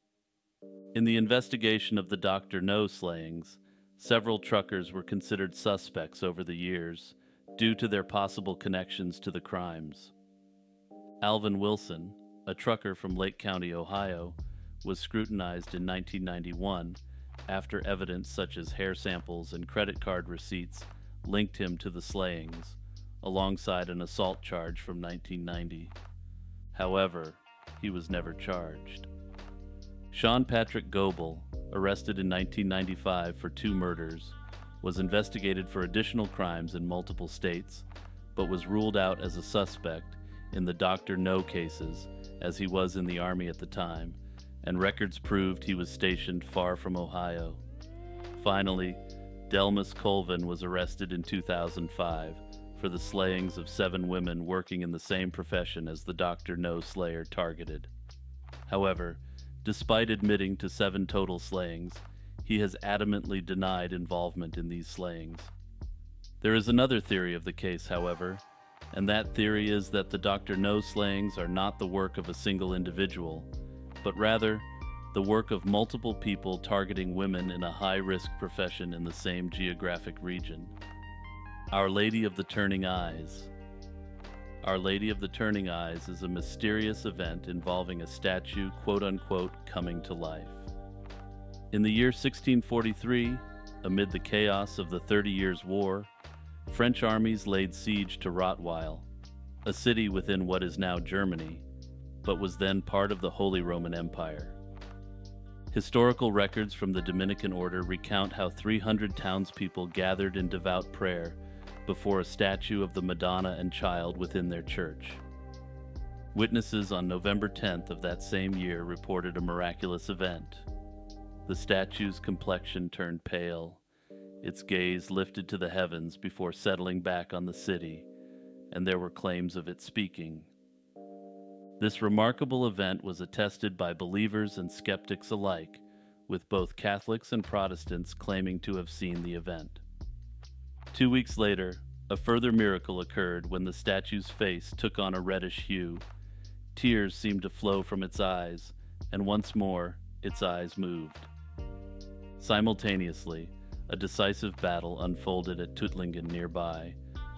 In the investigation of the Dr. No slayings, several truckers were considered suspects over the years due to their possible connections to the crimes. Alvin Wilson, a trucker from Lake County, Ohio, was scrutinized in 1991 after evidence such as hair samples and credit card receipts linked him to the slayings alongside an assault charge from 1990. However, he was never charged. Sean Patrick Goble, arrested in 1995 for two murders, was investigated for additional crimes in multiple states, but was ruled out as a suspect in the Dr. No cases, as he was in the Army at the time, and records proved he was stationed far from Ohio. Finally, Dellmus Colvin was arrested in 2005 for the slayings of seven women working in the same profession as the Dr. No Slayer targeted. However, despite admitting to seven total slayings, he has adamantly denied involvement in these slayings. There is another theory of the case, however, and that theory is that the Dr. No slayings are not the work of a single individual, but rather the work of multiple people targeting women in a high risk profession in the same geographic region. Our Lady of the Turning Eyes. Our Lady of the Turning Eyes is a mysterious event involving a statue, quote unquote, coming to life. In the year 1643, amid the chaos of the Thirty Years' War, French armies laid siege to Rottweil, a city within what is now Germany, but was then part of the Holy Roman Empire. Historical records from the Dominican Order recount how 300 townspeople gathered in devout prayer before a statue of the Madonna and Child within their church. Witnesses on November 10th of that same year reported a miraculous event. The statue's complexion turned pale, its gaze lifted to the heavens before settling back on the city, and there were claims of it speaking. This remarkable event was attested by believers and skeptics alike, with both Catholics and Protestants claiming to have seen the event. Two weeks later, a further miracle occurred when the statue's face took on a reddish hue. Tears seemed to flow from its eyes, and once more its eyes moved. Simultaneously, a decisive battle unfolded at Tuttlingen nearby,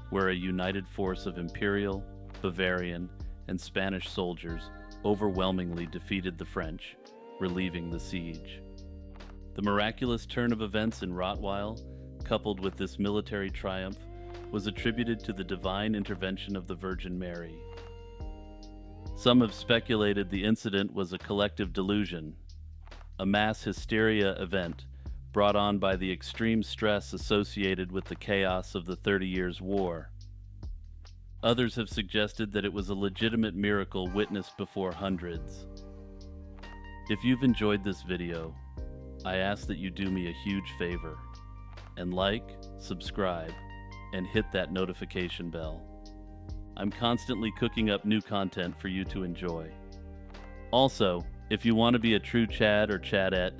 where a united force of Imperial, Bavarian, and Spanish soldiers overwhelmingly defeated the French, relieving the siege. The miraculous turn of events in Rottweil coupled with this military triumph, was attributed to the divine intervention of the Virgin Mary. Some have speculated the incident was a collective delusion, a mass hysteria event brought on by the extreme stress associated with the chaos of the Thirty Years' War. Others have suggested that it was a legitimate miracle witnessed before hundreds. If you've enjoyed this video, I ask that you do me a huge favor and like, subscribe, and hit that notification bell. I'm constantly cooking up new content for you to enjoy. Also, if you want to be a true Chad or Chadette,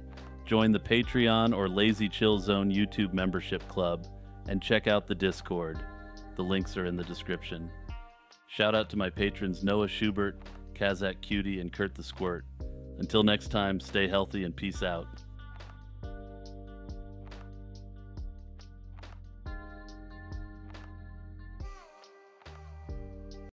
join the Patreon or Lazy Chill Zone YouTube membership club and check out the Discord. The links are in the description. Shout out to my patrons Noah Schubert, Kazak Cutie, and Kurt the Squirt. Until next time, stay healthy and peace out.